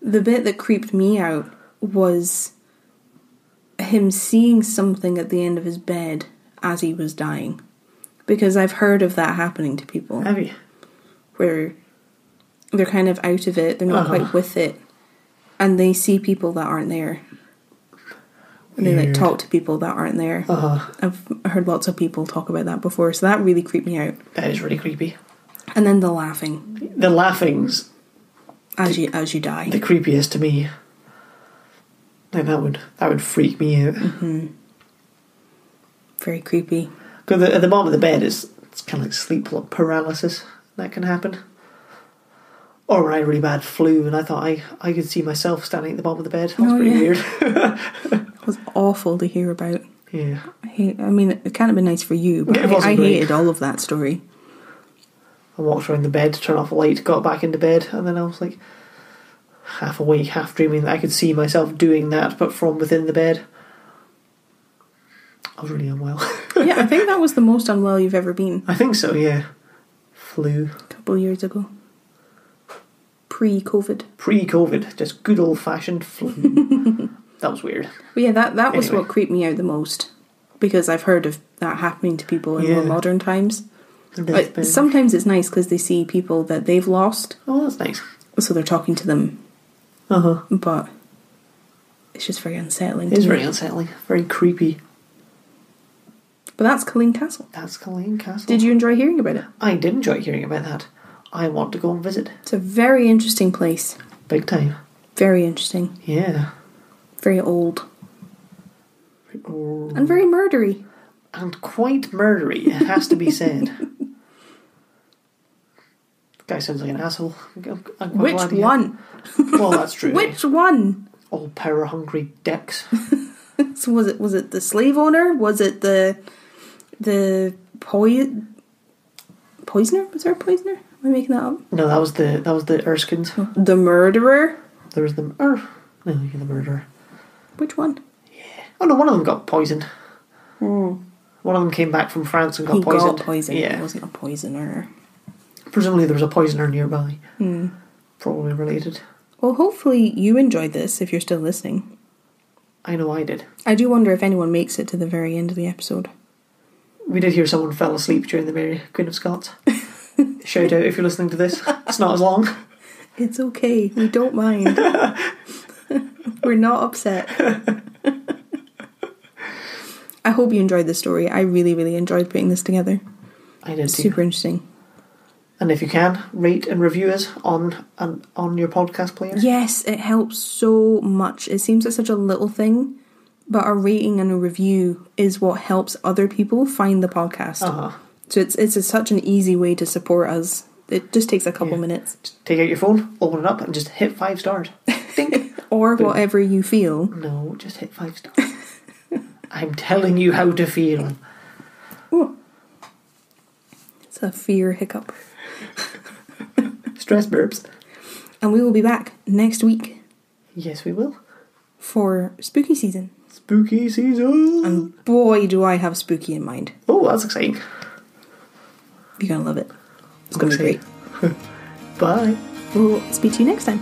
The bit that creeped me out was him seeing something at the end of his bed as he was dying, because I've heard of that happening to people have you? where they're kind of out of it, they're not Uh-huh. quite with it, and they see people that aren't there. And they like talk to people that aren't there. Uh, I've heard lots of people talk about that before, so that really creeped me out. that is really creepy. And then the laughing The laughing's as you as you die. the creepiest to me. Like that would that would freak me out. Very creepy. Because at the bottom of the bed is it's kind of like sleep paralysis that can happen. Or when I had really bad flu and I thought I, I could see myself standing at the bottom of the bed. That was Oh, pretty yeah. weird. <laughs> It was awful to hear about. yeah. I hate. I mean, it can't have been nice for you, but Yeah, I, I hated all of that story. I walked around the bed to turn off the light, got back into bed, and then I was like half awake, half dreaming that I could see myself doing that, but from within the bed. I was really unwell. yeah, I think <laughs> that was the most unwell you've ever been. I think so, yeah. Flu. A couple of years ago, pre-COVID. Pre COVID, just good old fashioned flu. <laughs> that was weird. But yeah, that that was Anyway. what creeped me out the most because I've heard of that happening to people in more modern times. But sometimes it's nice because they see people that they've lost, Oh, that's nice. so they're talking to them. Uh huh. But it's just very unsettling. It is very unsettling, very creepy. But that's Culzean Castle. That's Culzean Castle. Did you enjoy hearing about it? I did enjoy hearing about that. I want to go and visit. It's a very interesting place. Big time. Very interesting. Yeah. Very old Oh. and very murdery. And quite murdery, it has to be said. <laughs> Guy sounds like an asshole. Which one? Well, that's true. <laughs> Which one? All power hungry dicks. <laughs> So was it was it the slave owner? Was it the the poi- poisoner? Was there a poisoner? Am I making that up? No, that was the that was the Erskines. The murderer? There was the er, no, you're the murderer. Which one? Oh no, one of them got poisoned. One of them came back from France and got he poisoned. got poisoned. Yeah, He wasn't a poisoner. presumably there was a poisoner nearby. Hmm. Probably related. Well, hopefully you enjoyed this if you're still listening. I know I did. I do wonder if anyone makes it to the very end of the episode. We did hear someone fell asleep during the Mary Queen of Scots. <laughs> Shout out if you're listening to this. It's not as long. <laughs> It's okay. We don't mind. <laughs> We're not upset. I hope you enjoyed the story. I really, really enjoyed putting this together. I did too. Super interesting. And if you can, rate and review us on on, on your podcast player. Yes, it helps so much. It seems like such a little thing, but a rating and a review is what helps other people find the podcast. Uh-huh. So it's it's a, such an easy way to support us. It just takes a couple Yeah. minutes, Take out your phone, open it up, and just hit five stars. <laughs> Or Boom. whatever you feel. no, just hit five stars. <laughs> I'm telling you how to feel. It's a fear hiccup, <laughs> Stress burps. and we will be back next week Yes, we will. for spooky season. Spooky season. And boy, do I have spooky in mind. oh, that's exciting. You're gonna love it. It's gonna be great. <laughs> Bye. We'll speak to you next time.